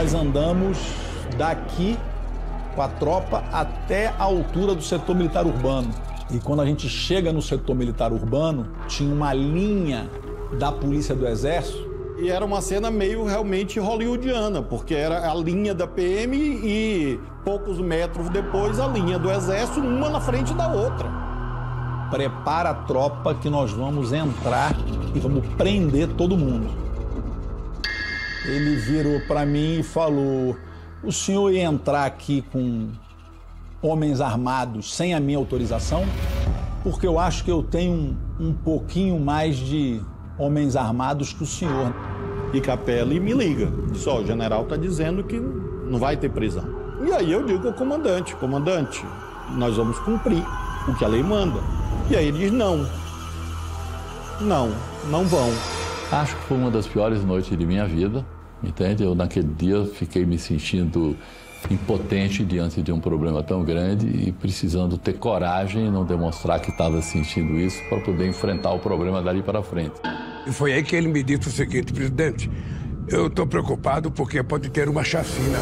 nós andamos daqui com a tropa até a altura do setor militar urbano. E quando a gente chega no setor militar urbano, tinha uma linha da polícia do exército. E era uma cena meio realmente hollywoodiana, porque era a linha da PM e poucos metros depois a linha do exército, uma na frente da outra. Prepara a tropa que nós vamos entrar e vamos prender todo mundo. Ele virou para mim e falou: o senhor ia entrar aqui com homens armados sem a minha autorização? Porque eu acho que eu tenho um, um pouquinho mais de homens armados que o senhor. E Capelli me liga. Diz: oh, o general está dizendo que não vai ter prisão. E aí eu digo ao comandante: comandante, nós vamos cumprir o que a lei manda. E aí ele diz: não. Não, não vão. Acho que foi uma das piores noites de minha vida, entende? Eu, naquele dia, fiquei me sentindo impotente diante de um problema tão grande e precisando ter coragem e não demonstrar que estava sentindo isso para poder enfrentar o problema dali para frente. E foi aí que ele me disse o seguinte, presidente, eu estou preocupado porque pode ter uma chacina.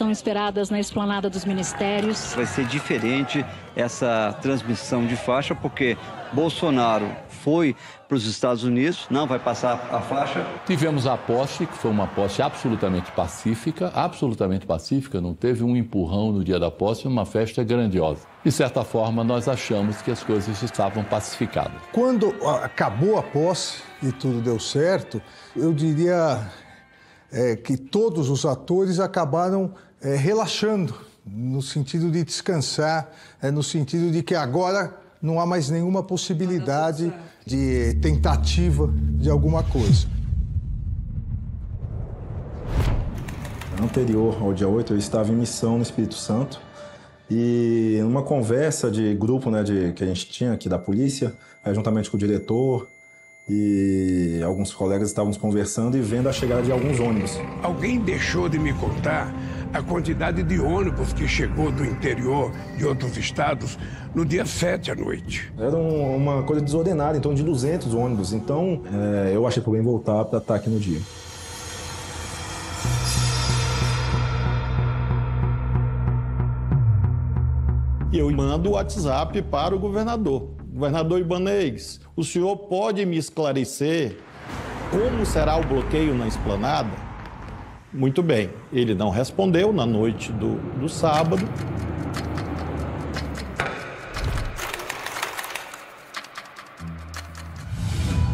São esperadas na esplanada dos ministérios. Vai ser diferente essa transmissão de faixa, porque Bolsonaro foi para os Estados Unidos, não vai passar a faixa. Tivemos a posse, que foi uma posse absolutamente pacífica, absolutamente pacífica, não teve um empurrão no dia da posse, uma festa grandiosa. De certa forma, nós achamos que as coisas estavam pacificadas. Quando acabou a posse e tudo deu certo, eu diria é, que todos os atores acabaram é, relaxando, no sentido de descansar, é, no sentido de que agora não há mais nenhuma possibilidade de tentativa de alguma coisa. Anterior ao dia 8, eu estava em missão no Espírito Santo e numa conversa de grupo né, de, que a gente tinha aqui da polícia, é, juntamente com o diretor, e alguns colegas estávamos conversando e vendo a chegada de alguns ônibus. Alguém deixou de me contar a quantidade de ônibus que chegou do interior de outros estados no dia 7 à noite. Era um, uma coisa desordenada, então de 200 ônibus. Então é, eu achei por bem voltar para estar aqui no dia. E eu mando o WhatsApp para o governador. Governador Ibanez, o senhor pode me esclarecer como será o bloqueio na esplanada? Muito bem, ele não respondeu na noite do, do sábado.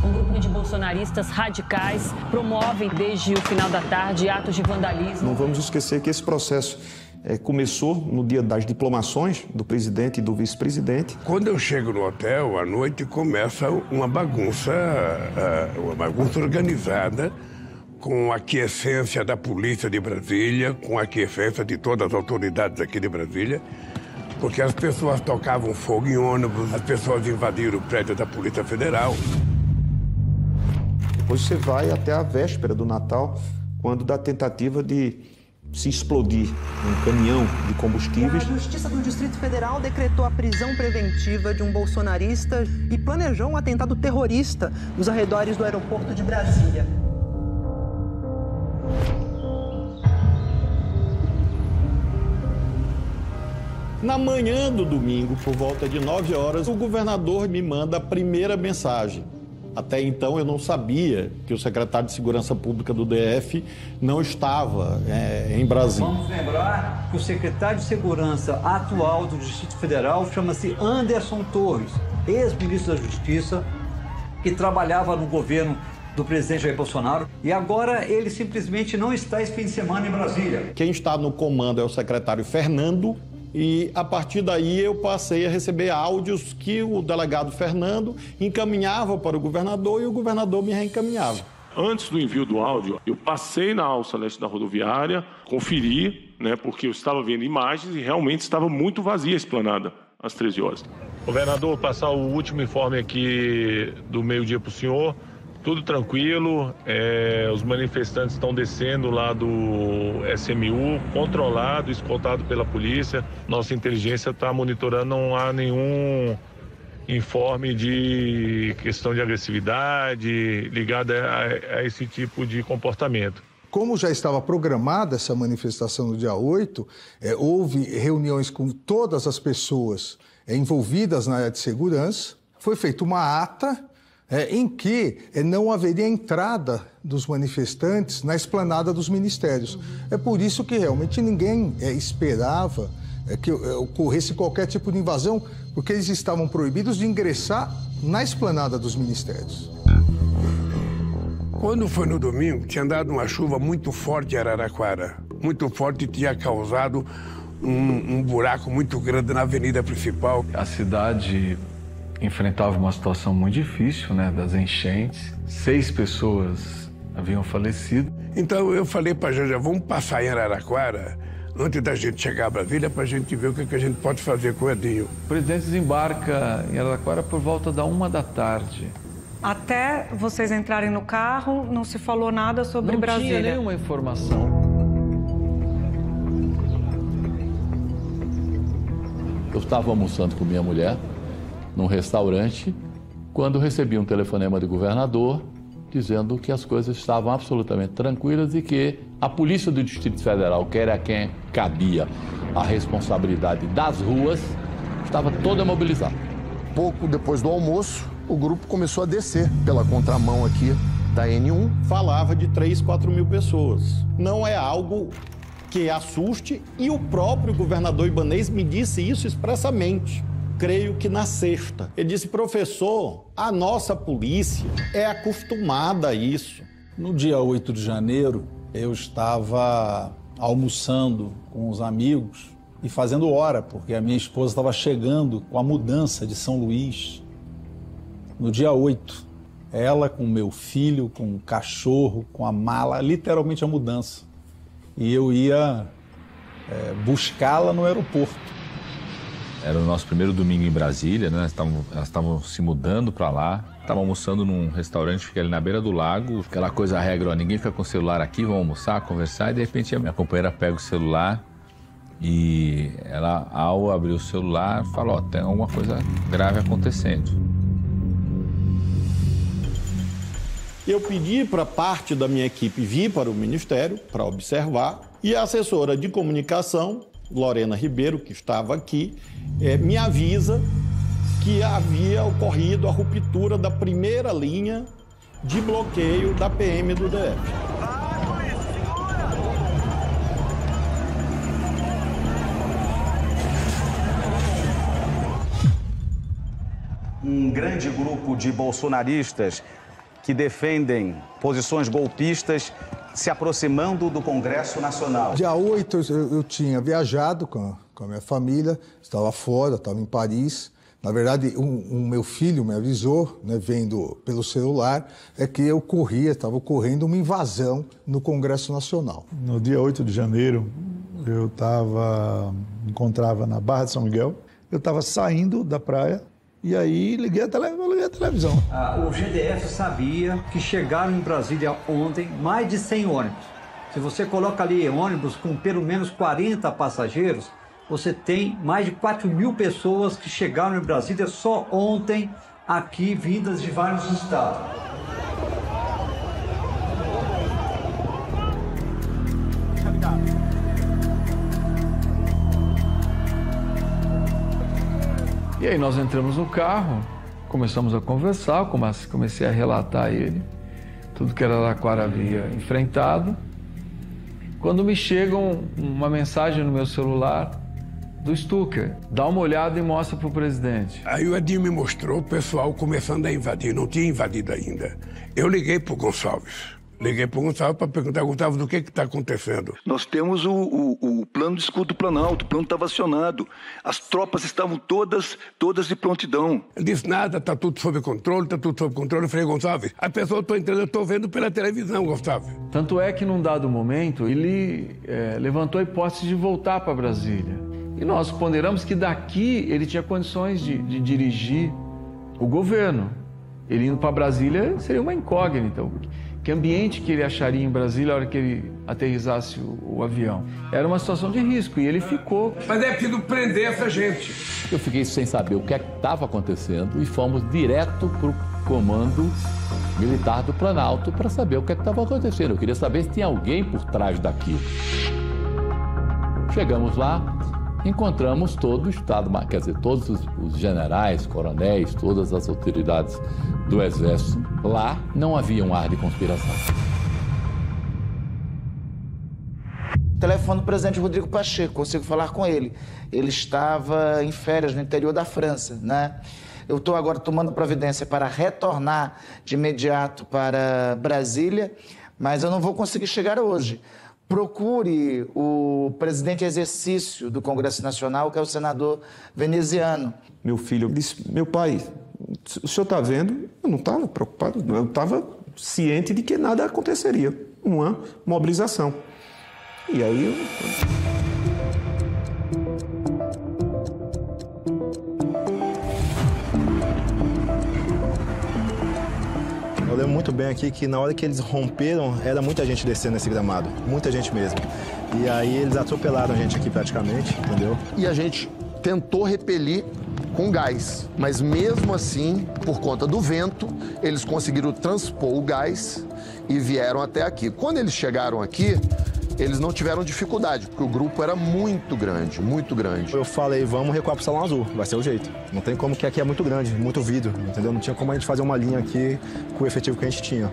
Um grupo de bolsonaristas radicais promovem desde o final da tarde atos de vandalismo. Não vamos esquecer que esse processo é, começou no dia das diplomações do presidente e do vice-presidente. Quando eu chego no hotel, à noite começa uma bagunça, é, uma bagunça organizada, com a aquiescência da polícia de Brasília, com a aquiescência de todas as autoridades aqui de Brasília, porque as pessoas tocavam fogo em ônibus, as pessoas invadiram o prédio da Polícia Federal. Depois você vai até a véspera do Natal, quando dá tentativa de se explodir um caminhão de combustíveis. A Justiça do Distrito Federal decretou a prisão preventiva de um bolsonarista e planejou um atentado terrorista nos arredores do aeroporto de Brasília. Na manhã do domingo, por volta de 9 horas, o governador me manda a primeira mensagem. Até então eu não sabia que o secretário de Segurança Pública do DF não estava é, em Brasília. Vamos lembrar que o secretário de Segurança atual do Distrito Federal chama-se Anderson Torres, ex-ministro da Justiça, que trabalhava no governo do presidente Jair Bolsonaro e agora ele simplesmente não está esse fim de semana em Brasília. Quem está no comando é o secretário Fernando E a partir daí eu passei a receber áudios que o delegado Fernando encaminhava para o governador e o governador me reencaminhava. Antes do envio do áudio, eu passei na alça leste da rodoviária, conferi, né, porque eu estava vendo imagens e realmente estava muito vazia a esplanada às 13 horas. Governador, passar o último informe aqui do meio-dia para o senhor. Tudo tranquilo, é, os manifestantes estão descendo lá do SMU, controlado, escoltado pela polícia. Nossa inteligência está monitorando, não há nenhum informe de questão de agressividade ligada a, a esse tipo de comportamento. Como já estava programada essa manifestação no dia 8, é, houve reuniões com todas as pessoas é, envolvidas na área de segurança, foi feita uma ata é, em que é, não haveria entrada dos manifestantes na esplanada dos ministérios. É por isso que realmente ninguém é, esperava é, que é, ocorresse qualquer tipo de invasão, porque eles estavam proibidos de ingressar na esplanada dos ministérios. Quando foi no domingo, tinha dado uma chuva muito forte em Araraquara. Muito forte e tinha causado um, um buraco muito grande na avenida principal. A cidade enfrentava uma situação muito difícil, né, das enchentes. Seis pessoas haviam falecido. Então eu falei para Janja, vamos passar em Araraquara antes da gente chegar a Brasília para a gente ver o que, que a gente pode fazer com o Edinho. O presidente desembarca em Araraquara por volta da uma da tarde. Até vocês entrarem no carro, não se falou nada sobre não Brasília. Não tinha nenhuma informação. Eu estava almoçando com minha mulher num restaurante quando recebi um telefonema do governador dizendo que as coisas estavam absolutamente tranquilas e que a polícia do Distrito Federal, que era quem cabia a responsabilidade das ruas, estava toda mobilizada. Pouco depois do almoço, o grupo começou a descer pela contramão aqui da N1. Falava de 3, 4 mil pessoas. Não é algo que assuste e o próprio governador Ibanês me disse isso expressamente creio que na sexta. Ele disse, professor, a nossa polícia é acostumada a isso. No dia 8 de janeiro, eu estava almoçando com os amigos e fazendo hora, porque a minha esposa estava chegando com a mudança de São Luís. No dia 8, ela com meu filho, com o cachorro, com a mala, literalmente a mudança. E eu ia é, buscá-la no aeroporto. Era o nosso primeiro domingo em Brasília, né? Elas estavam se mudando para lá. Estavam almoçando num restaurante que fica ali na beira do lago. Aquela coisa, regra, ó, ninguém fica com o celular aqui, vamos almoçar, conversar. E de repente a minha companheira pega o celular e ela, ao abrir o celular, fala: Ó, tem alguma coisa grave acontecendo. Eu pedi para parte da minha equipe vir para o ministério para observar e a assessora de comunicação Lorena Ribeiro, que estava aqui, é, me avisa que havia ocorrido a ruptura da primeira linha de bloqueio da PM do DF. Um grande grupo de bolsonaristas que defendem posições golpistas se aproximando do Congresso Nacional. Dia 8 eu, eu tinha viajado com a, com a, minha família, estava fora, estava em Paris. Na verdade, um, um meu filho me avisou, né, vendo pelo celular, é que eu corria, estava ocorrendo uma invasão no Congresso Nacional. No dia 8 de janeiro, eu estava, encontrava na Barra de São Miguel, eu estava saindo da praia e aí liguei a, tele, liguei a televisão. Ah, o GDF sabia que chegaram em Brasília ontem mais de 100 ônibus. Se você coloca ali ônibus com pelo menos 40 passageiros, você tem mais de 4 mil pessoas que chegaram em Brasília só ontem aqui, vindas de vários estados. E aí nós entramos no carro, começamos a conversar, comecei a relatar a ele tudo que Araraquara havia enfrentado. Quando me chega uma mensagem no meu celular do Stucker, dá uma olhada e mostra para o presidente. Aí o Edinho me mostrou o pessoal começando a invadir, não tinha invadido ainda. Eu liguei para o Gonçalves. Liguei para o Gustavo para perguntar, Gustavo, do que está acontecendo? Nós temos o, o, o, plano de escudo planalto, o plano estava acionado. As tropas estavam todas, todas de prontidão. Ele disse, nada, está tudo sob controle, está tudo sob controle. Eu falei, Gonçalves, a pessoa estou entrando, eu estou vendo pela televisão, Gustavo. Tanto é que num dado momento ele é, levantou a hipótese de voltar para Brasília. E nós ponderamos que daqui ele tinha condições de, de dirigir o governo. Ele indo para Brasília seria uma incógnita que ambiente que ele acharia em Brasília a hora que ele aterrissasse o, o, avião. Era uma situação de risco e ele ficou. Mas é preciso prender essa gente. Eu fiquei sem saber o que é estava acontecendo e fomos direto para o comando militar do Planalto para saber o que é estava acontecendo. Eu queria saber se tinha alguém por trás daquilo. Chegamos lá, encontramos todo o Estado, quer dizer, todos os, os generais, coronéis, todas as autoridades do Exército. Lá não havia um ar de conspiração. Telefone do presidente Rodrigo Pacheco, consigo falar com ele. Ele estava em férias no interior da França, né? Eu estou agora tomando providência para retornar de imediato para Brasília, mas eu não vou conseguir chegar hoje procure o presidente exercício do Congresso Nacional, que é o senador veneziano. Meu filho disse: Meu pai, o senhor está vendo? Eu não estava preocupado, eu estava ciente de que nada aconteceria uma mobilização. E aí eu. Muito bem aqui que na hora que eles romperam, era muita gente descendo nesse gramado. Muita gente mesmo. E aí eles atropelaram a gente aqui praticamente, entendeu? E a gente tentou repelir com gás. Mas mesmo assim, por conta do vento, eles conseguiram transpor o gás e vieram até aqui. Quando eles chegaram aqui, eles não tiveram dificuldade, porque o grupo era muito grande, muito grande. Eu falei, vamos recuar pro Salão Azul, vai ser o jeito. Não tem como, que aqui é muito grande, muito vidro, entendeu? Não tinha como a gente fazer uma linha aqui com o efetivo que a gente tinha.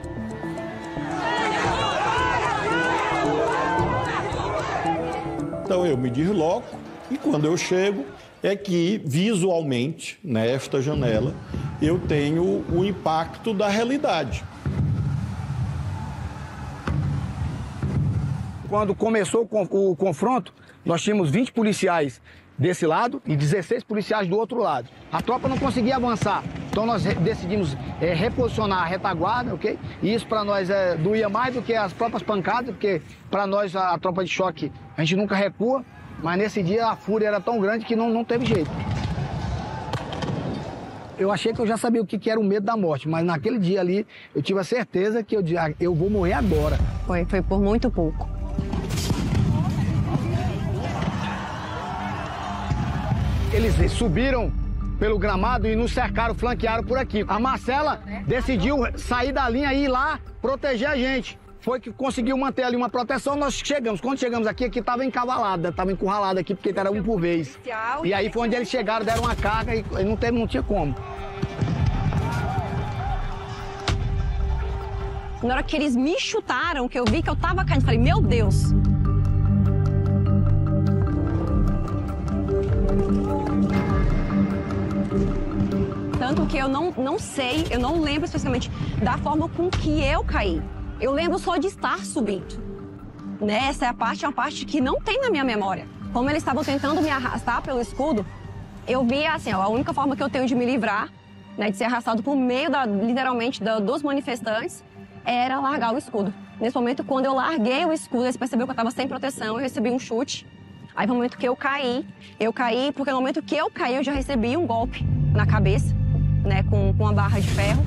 Então eu me desloco e quando eu chego é que visualmente, nesta janela, eu tenho o impacto da realidade. Quando começou o confronto, nós tínhamos 20 policiais desse lado e 16 policiais do outro lado. A tropa não conseguia avançar, então nós decidimos é, reposicionar a retaguarda, ok? E isso para nós é, doía mais do que as próprias pancadas, porque para nós a, a, tropa de choque a gente nunca recua, mas nesse dia a fúria era tão grande que não, não teve jeito. Eu achei que eu já sabia o que, era o medo da morte, mas naquele dia ali eu tive a certeza que eu, eu vou morrer agora. Foi, foi por muito pouco. Eles subiram pelo gramado e nos cercaram, flanquearam por aqui. A Marcela decidiu sair da linha e ir lá proteger a gente. Foi que conseguiu manter ali uma proteção, nós chegamos. Quando chegamos aqui, aqui estava encavalada, estava encurralada aqui, porque era um por vez. E aí foi onde eles chegaram, deram uma carga e não, teve, não tinha como. Na hora que eles me chutaram, que eu vi que eu tava caindo, falei, meu Deus, Tanto que eu não, não sei, eu não lembro especificamente da forma com que eu caí. Eu lembro só de estar subindo. Né? Essa é a parte, é uma parte que não tem na minha memória. Como eles estavam tentando me arrastar pelo escudo, eu via assim, ó, a única forma que eu tenho de me livrar, né, de ser arrastado por meio, da, literalmente, da, dos manifestantes, era largar o escudo. Nesse momento, quando eu larguei o escudo, eles perceberam que eu estava sem proteção, eu recebi um chute. Aí, no momento que eu caí, eu caí, porque no momento que eu caí, eu já recebi um golpe na cabeça né, com, com uma barra de ferro.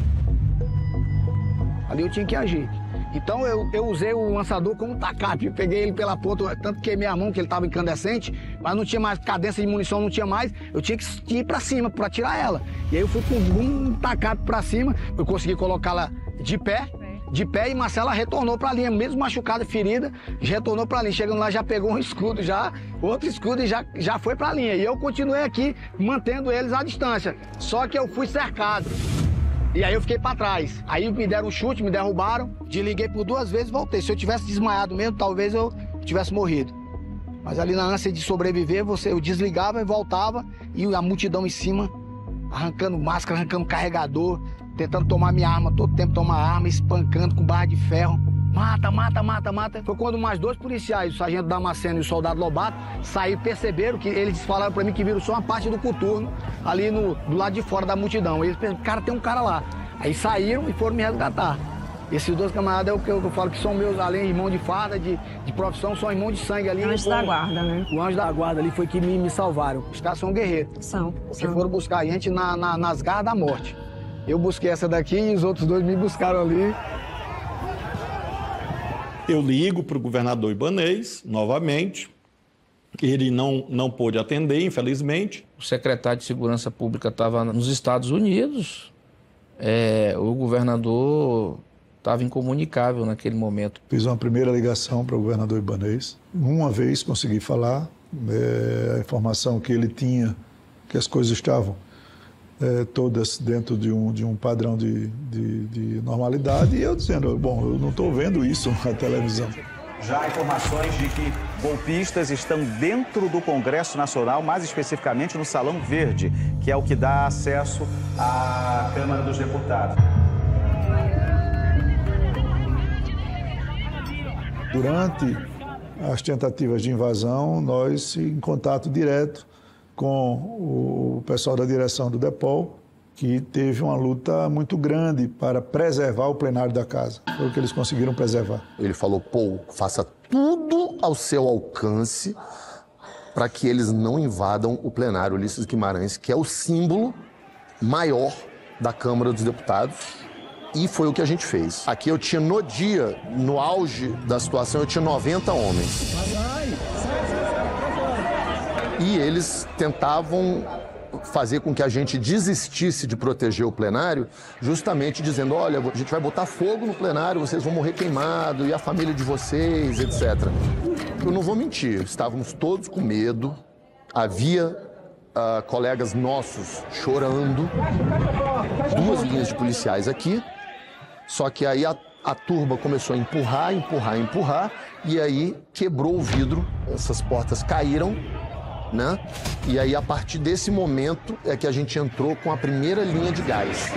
Ali eu tinha que agir. Então eu, eu usei o lançador como tacape, peguei ele pela ponta, tanto queimei a mão que ele estava incandescente, mas não tinha mais cadência de munição, não tinha mais, eu tinha que ir para cima para tirar ela. E aí eu fui com um tacape para cima, eu consegui colocá-la de pé, de pé e Marcela retornou para a linha, mesmo machucada, ferida, retornou para a linha. Chegando lá já pegou um escudo, já outro escudo e já, já foi para a linha. E eu continuei aqui mantendo eles à distância. Só que eu fui cercado. E aí eu fiquei para trás. Aí me deram um chute, me derrubaram, desliguei por duas vezes e voltei. Se eu tivesse desmaiado mesmo, talvez eu tivesse morrido. Mas ali na ânsia de sobreviver, você eu desligava e voltava e a multidão em cima, arrancando máscara, arrancando carregador, tentando tomar minha arma, todo tempo tomar arma, espancando com barra de ferro. Mata, mata, mata, mata. Foi quando mais dois policiais, o sargento Damasceno e o soldado Lobato, saíram, perceberam que eles falaram pra mim que viram só uma parte do coturno ali no, do lado de fora da multidão. Eles pensaram, cara, tem um cara lá. Aí saíram e foram me resgatar. Esses dois camaradas é o que eu, que falo que são meus, além de irmão de farda, de, de profissão, são irmãos de sangue ali. Anjo da guarda, né? O anjo da guarda ali foi que me, me salvaram. Os caras são guerreiros. São. Porque são. foram buscar a gente na, na- nas garras da morte. Eu busquei essa daqui e os outros dois me buscaram ali. Eu ligo para o governador Ibanês, novamente. Ele não, não pôde atender, infelizmente. O secretário de Segurança Pública estava nos Estados Unidos. É, o governador estava incomunicável naquele momento. Fiz uma primeira ligação para o governador Ibanês. Uma vez consegui falar, é, a informação que ele tinha, que as coisas estavam é, todas dentro de um, de um padrão de, de, de normalidade, e eu dizendo, bom, eu não estou vendo isso na televisão. Já há informações de que golpistas estão dentro do Congresso Nacional, mais especificamente no Salão Verde, que é o que dá acesso à Câmara dos Deputados. Durante as tentativas de invasão, nós em contato direto com o pessoal da direção do DEPOL, que teve uma luta muito grande para preservar o plenário da casa. Foi o que eles conseguiram preservar. Ele falou, pô, faça tudo ao seu alcance para que eles não invadam o plenário Ulisses Guimarães, que é o símbolo maior da Câmara dos Deputados. E foi o que a gente fez. Aqui eu tinha, no dia, no auge da situação, eu tinha 90 homens. E eles tentavam fazer com que a gente desistisse de proteger o plenário, justamente dizendo: olha, a gente vai botar fogo no plenário, vocês vão morrer queimado, e a família de vocês, etc. Eu não vou mentir, estávamos todos com medo, havia ah, colegas nossos chorando, duas linhas de policiais aqui, só que aí a, a turba começou a empurrar, empurrar, empurrar, e aí quebrou o vidro, essas portas caíram né? E aí, a partir desse momento, é que a gente entrou com a primeira linha de gás.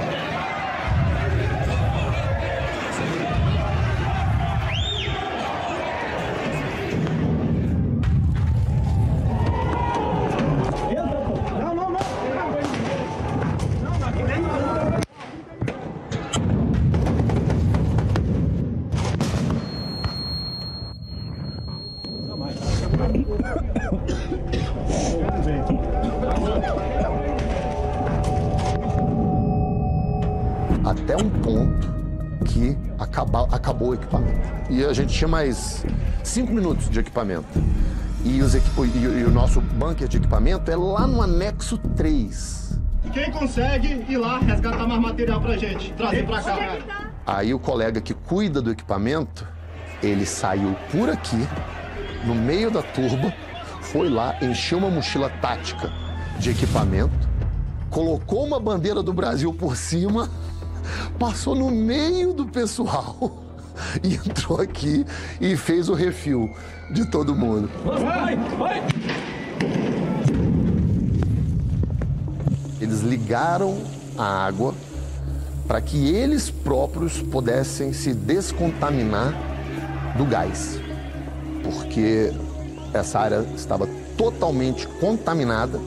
E a gente tinha mais cinco minutos de equipamento. E, e- e o nosso bunker de equipamento é lá no anexo 3. Quem consegue ir lá resgatar mais material pra gente, trazer pra cá. Aí o colega que cuida do equipamento, ele saiu por aqui, no meio da turba, foi lá, encheu uma mochila tática de equipamento, colocou uma bandeira do Brasil por cima, passou no meio do pessoal e entrou aqui e fez o refil de todo mundo. Vai, vai! Eles ligaram a água para que eles próprios pudessem se descontaminar do gás, porque essa área estava totalmente contaminada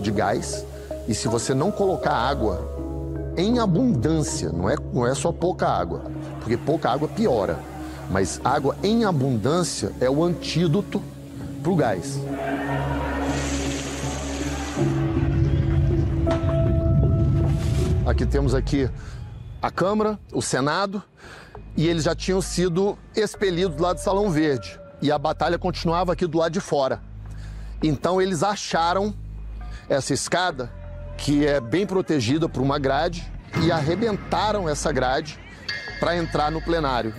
de gás e se você não colocar água em abundância, não é, não é só pouca água, porque pouca água piora, mas água em abundância é o antídoto para o gás. Aqui temos aqui a Câmara, o Senado, e eles já tinham sido expelidos lá do Salão Verde. E a batalha continuava aqui do lado de fora. Então eles acharam essa escada, que é bem protegida por uma grade, e arrebentaram essa grade para entrar no plenário.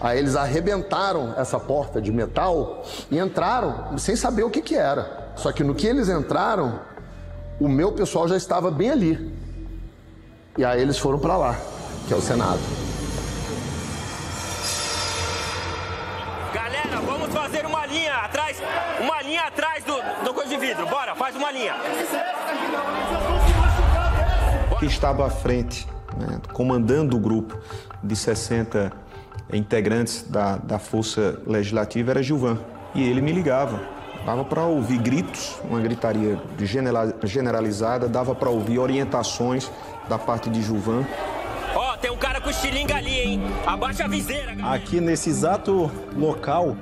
Aí eles arrebentaram essa porta de metal e entraram sem saber o que, que era. Só que no que eles entraram, o meu pessoal já estava bem ali. E aí eles foram para lá, que é o Senado. Galera, vamos fazer uma linha atrás, uma linha atrás do, do coisa de vidro. Bora, faz uma linha. Que estava à frente, né, comandando o grupo de 60 integrantes da, da Força Legislativa era Gilvan. E ele me ligava. Dava para ouvir gritos, uma gritaria generalizada, dava para ouvir orientações da parte de Gilvan. Ó, oh, tem um cara com estilinga ali, hein? Abaixa a viseira. Galera. Aqui nesse exato local,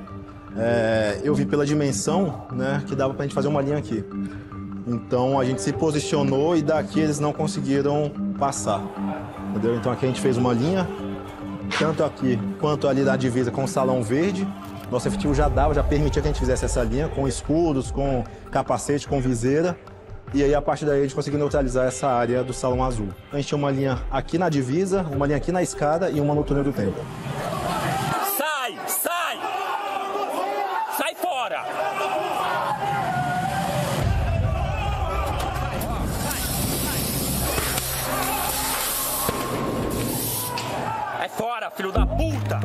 é, eu vi pela dimensão, né, que dava pra gente fazer uma linha aqui. Então a gente se posicionou e daqui eles não conseguiram passar. Entendeu? Então aqui a gente fez uma linha, tanto aqui quanto ali na divisa com o Salão Verde. Nosso efetivo já dava, já permitia que a gente fizesse essa linha com escudos, com capacete, com viseira. E aí, a partir daí, a gente conseguiu neutralizar essa área do Salão Azul. A gente tinha uma linha aqui na divisa, uma linha aqui na escada e uma no túnel do tempo. Filho da puta!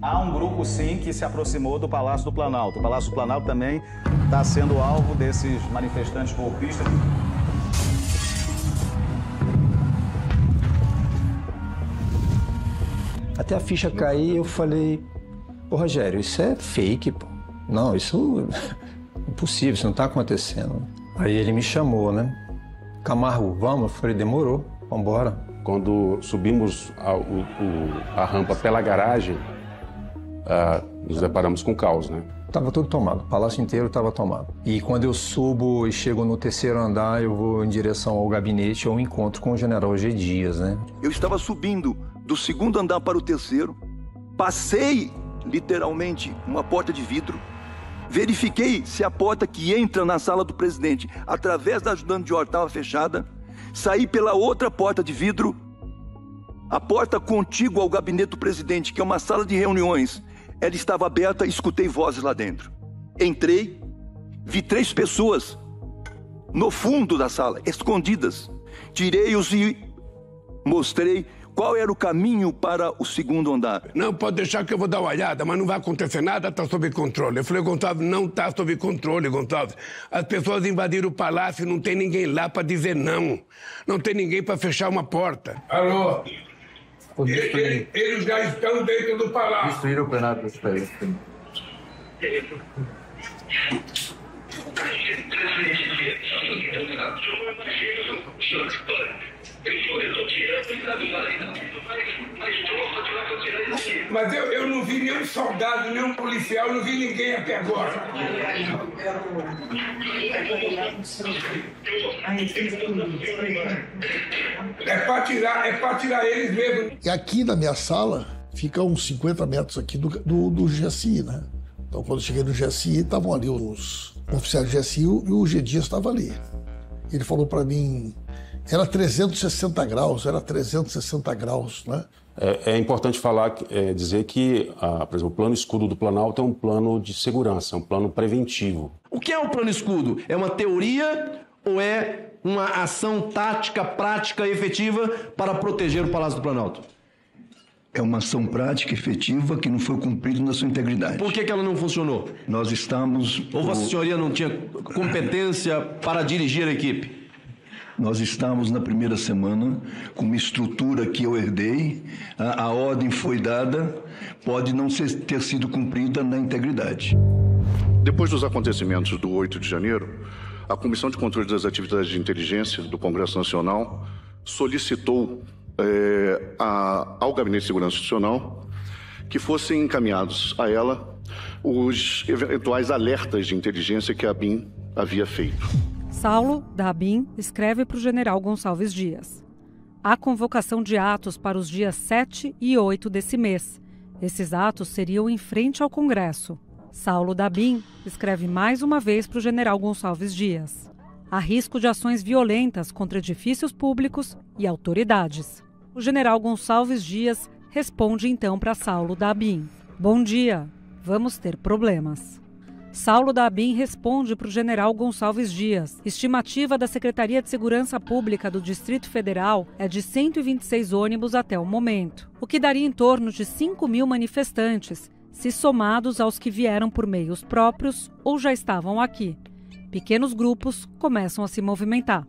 Há um grupo, sim, que se aproximou do Palácio do Planalto. O Palácio do Planalto também está sendo alvo desses manifestantes golpistas. Até a ficha cair, eu falei, ô Rogério, isso é fake, pô. Não, isso é impossível, isso não está acontecendo. Aí ele me chamou, né? Camargo, vamos? Eu falei, demorou, vamos embora. Quando subimos a, o, a rampa pela garagem, uh, nos deparamos com caos, né? Tava tudo tomado, o palácio inteiro estava tomado. E quando eu subo e chego no terceiro andar, eu vou em direção ao gabinete ou encontro com o general G. Dias, né? Eu estava subindo do segundo andar para o terceiro, passei literalmente uma porta de vidro, verifiquei se a porta que entra na sala do presidente através da ajudante de ordem estava fechada, saí pela outra porta de vidro, a porta contígua ao gabinete do presidente, que é uma sala de reuniões, ela estava aberta e escutei vozes lá dentro. Entrei, vi três pessoas no fundo da sala, escondidas. Tirei-os e mostrei qual era o caminho para o segundo andar. Não, pode deixar que eu vou dar uma olhada, mas não vai acontecer nada, está sob controle. Eu falei, Gonçalves, não está sob controle, Gonçalves. As pessoas invadiram o palácio, não tem ninguém lá para dizer não. Não tem ninguém para fechar uma porta. Alô? Eles, eles já estão dentro do palácio. Destruíram o plenário das férias. Mas eu, eu não vi nenhum soldado, nenhum policial, não vi ninguém até agora. É para tirar, é para tirar eles mesmo. E aqui na minha sala fica uns 50 metros aqui do, do, do GSI, né? Então quando eu cheguei no GSI, estavam ali os oficiais do GSI e o G Dias estava ali. Ele falou para mim, era 360 graus, era 360 graus, né? É, é importante falar, é, dizer que, a, por exemplo, o plano escudo do Planalto é um plano de segurança, é um plano preventivo. O que é o plano escudo? É uma teoria ou é uma ação tática, prática e efetiva para proteger o Palácio do Planalto? É uma ação prática, efetiva, que não foi cumprida na sua integridade. Por que, que ela não funcionou? Nós estamos. Ou Vossa Senhoria não tinha competência para dirigir a equipe? Nós estamos na primeira semana com uma estrutura que eu herdei, a, a ordem foi dada, pode não ser, ter sido cumprida na integridade. Depois dos acontecimentos do 8 de janeiro, a Comissão de Controle das Atividades de Inteligência do Congresso Nacional solicitou é, a, ao Gabinete de Segurança Institucional que fossem encaminhados a ela os eventuais alertas de inteligência que a BIM havia feito. Saulo, da ABIN, escreve para o general Gonçalves Dias. Há convocação de atos para os dias 7 e 8 desse mês. Esses atos seriam em frente ao Congresso. Saulo da ABIN escreve mais uma vez para o general Gonçalves Dias. Há risco de ações violentas contra edifícios públicos e autoridades. O general Gonçalves Dias responde então para Saulo da ABIN. Bom dia, vamos ter problemas. Saulo da Abin responde para o general Gonçalves Dias. Estimativa da Secretaria de Segurança Pública do Distrito Federal é de 126 ônibus até o momento, o que daria em torno de 5 mil manifestantes, se somados aos que vieram por meios próprios ou já estavam aqui. Pequenos grupos começam a se movimentar.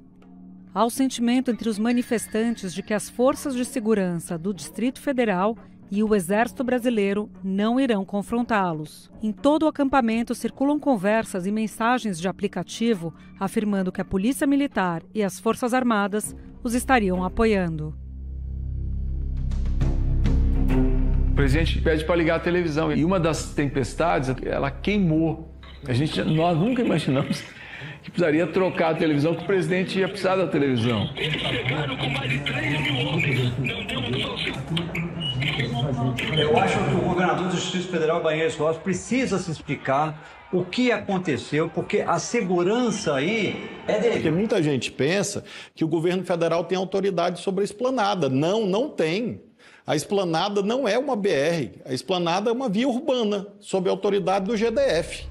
Há o sentimento entre os manifestantes de que as forças de segurança do Distrito Federal e o exército brasileiro não irão confrontá-los. Em todo o acampamento circulam conversas e mensagens de aplicativo afirmando que a Polícia Militar e as Forças Armadas os estariam apoiando. O presidente pede para ligar a televisão e uma das tempestades, ela queimou. A gente, nós nunca imaginamos precisaria trocar a televisão, que o presidente ia precisar da televisão. Eu acho que o governador do Distrito Federal, Banheiros Costa, precisa se explicar o que aconteceu, porque a segurança aí é dele. Porque muita gente pensa que o governo federal tem autoridade sobre a esplanada. Não, não tem. A esplanada não é uma BR, a esplanada é uma via urbana, sob a autoridade do GDF.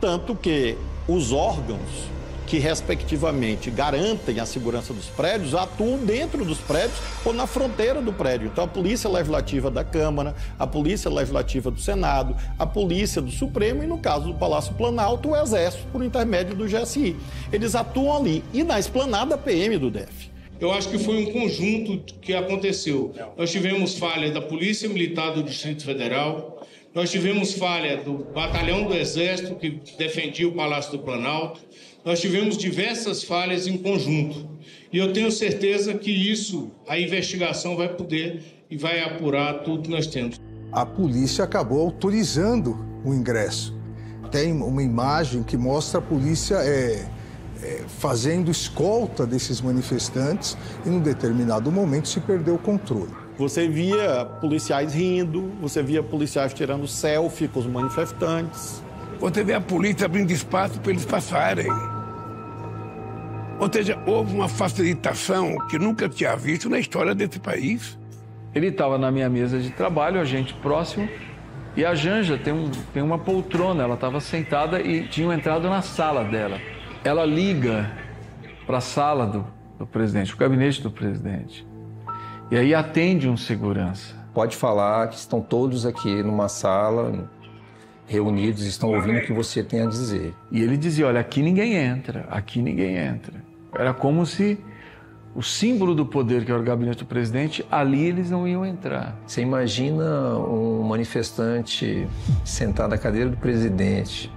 Tanto que os órgãos que, respectivamente, garantem a segurança dos prédios atuam dentro dos prédios ou na fronteira do prédio. Então, a Polícia Legislativa da Câmara, a Polícia Legislativa do Senado, a Polícia do Supremo e, no caso do Palácio Planalto, o Exército, por intermédio do GSI. Eles atuam ali. E na esplanada, PM do DF. Eu acho que foi um conjunto que aconteceu. Nós tivemos falha da Polícia Militar do Distrito Federal, nós tivemos falha do Batalhão do Exército, que defendia o Palácio do Planalto, nós tivemos diversas falhas em conjunto. E eu tenho certeza que isso, a investigação vai poder e vai apurar tudo que nós temos. A polícia acabou autorizando o ingresso. Tem uma imagem que mostra a polícia é, é, fazendo escolta desses manifestantes e, num determinado momento, se perdeu o controle. Você via policiais rindo, você via policiais tirando selfie com os manifestantes. Você vê a polícia abrindo espaço para eles passarem. Ou seja, houve uma facilitação que nunca tinha visto na história desse país. Ele estava na minha mesa de trabalho, a gente próximo, e a Janja tem, um, tem uma poltrona, ela estava sentada e tinham entrado na sala dela. Ela liga para a sala do, do presidente, o gabinete do presidente. E aí atende um segurança. Pode falar que estão todos aqui numa sala, reunidos, estão ouvindo o que você tem a dizer. E ele dizia: Olha, aqui ninguém entra, aqui ninguém entra. Era como se o símbolo do poder, que era o gabinete do presidente, ali eles não iam entrar. Você imagina um manifestante sentado na cadeira do presidente.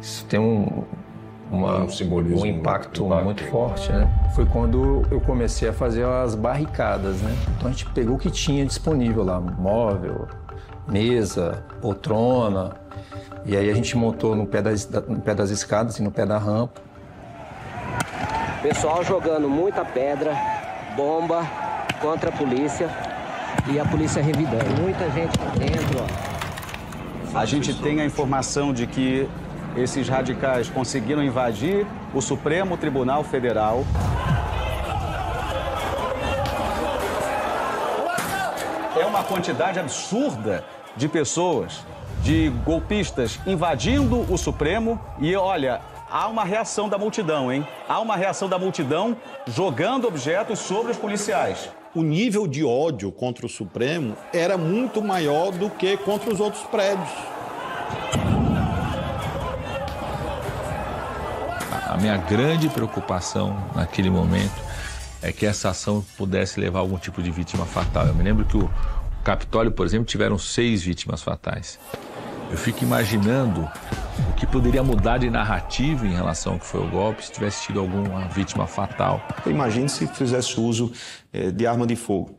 Isso tem um, uma, um, simbolismo, um impacto, impacto muito forte, né? Foi quando eu comecei a fazer as barricadas, né? Então a gente pegou o que tinha disponível lá, móvel, mesa, poltrona, e aí a gente montou no pé das, no pé das escadas e no pé da rampa. Pessoal jogando muita pedra, bomba contra a polícia e a polícia revidando. Muita gente lá dentro, ó. A gente tem a informação de que esses radicais conseguiram invadir o Supremo Tribunal Federal. É uma quantidade absurda de pessoas, de golpistas invadindo o Supremo e olha, há uma reação da multidão, hein? Há uma reação da multidão jogando objetos sobre os policiais. O nível de ódio contra o Supremo era muito maior do que contra os outros prédios. A minha grande preocupação naquele momento é que essa ação pudesse levar a algum tipo de vítima fatal. Eu me lembro que o Capitólio, por exemplo, tiveram seis vítimas fatais. Eu fico imaginando o que poderia mudar de narrativa em relação ao que foi o golpe se tivesse tido alguma vítima fatal. Imagine se fizesse uso é, de arma de fogo.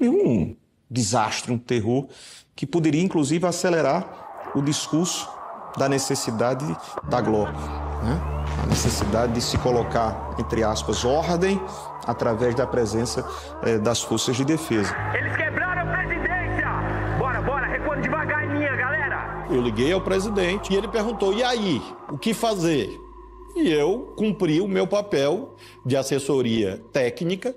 Um desastre, um terror que poderia inclusive acelerar o discurso da necessidade da glória. Né? A necessidade de se colocar, entre aspas, ordem através da presença é, das forças de defesa. Eles quebraram a presidência! Bora, bora, recuando devagar em minha, galera! Eu liguei ao presidente e ele perguntou: e aí, o que fazer? E eu cumpri o meu papel de assessoria técnica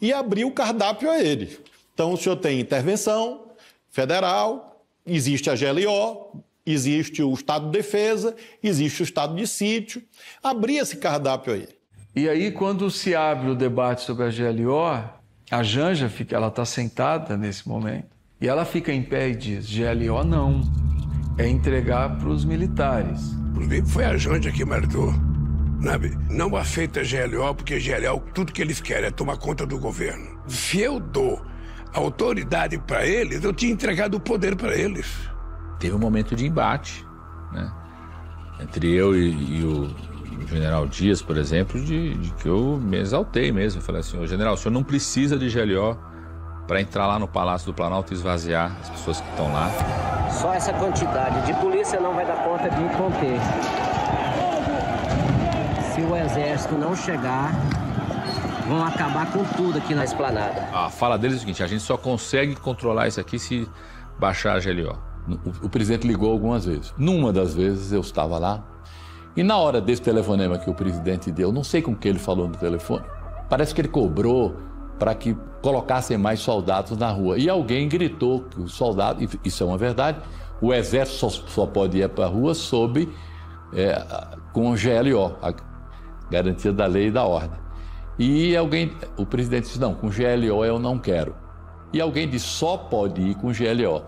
e abri o cardápio a ele. Então, o senhor tem intervenção federal, existe a GLO, existe o estado de defesa, existe o estado de sítio. Abri esse cardápio a ele. E aí, quando se abre o debate sobre a GLO, a Janja fica, ela está sentada nesse momento e ela fica em pé e diz: GLO não, é entregar para os militares. Inclusive, foi a Janja que marcou. Não aceita GLO porque GLO, tudo que eles querem é tomar conta do governo. Se eu dou autoridade para eles, eu tinha entregado o poder para eles. Teve um momento de embate, né? Entre eu e, e o, o general Dias, por exemplo, de, de, que eu me exaltei mesmo. Eu falei assim, ô general, o senhor não precisa de GLO para entrar lá no Palácio do Planalto e esvaziar as pessoas que estão lá. Só essa quantidade de polícia não vai dar conta de conter. Se o exército não chegar, vão acabar com tudo aqui na esplanada. A fala deles é o seguinte: a gente só consegue controlar isso aqui se baixar a GLO. O, o presidente ligou algumas vezes. Numa das vezes eu estava lá e na hora desse telefonema que o presidente deu, não sei com que ele falou no telefone, parece que ele cobrou para que colocassem mais soldados na rua. E alguém gritou que os soldados, isso é uma verdade, o exército só, só pode ir para a rua sob é, com GLO, a garantia da lei e da ordem. E alguém, o presidente disse: não, com GLO eu não quero. E alguém disse: só pode ir com GLO.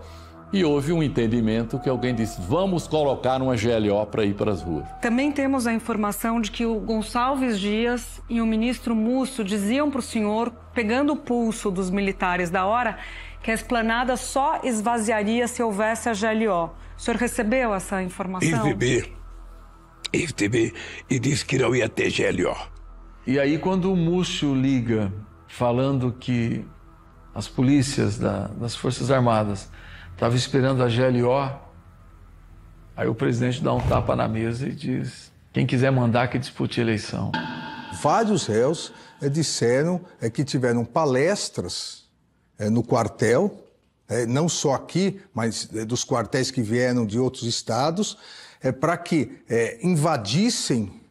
E houve um entendimento que alguém disse: vamos colocar uma GLO para ir para as ruas. Também temos a informação de que o Gonçalves Dias e o ministro Musso diziam para o senhor, pegando o pulso dos militares da hora, que a esplanada só esvaziaria se houvesse a GLO. O senhor recebeu essa informação? Recebi. Recebi e disse que não ia ter GLO. E aí, quando o Múcio liga falando que as polícias da, das Forças Armadas estavam esperando a GLO, aí o presidente dá um tapa na mesa e diz: quem quiser mandar que dispute a eleição. Vários réus é, disseram é, que tiveram palestras é, no quartel, não só aqui, mas dos quartéis que vieram de outros estados, para que invadissem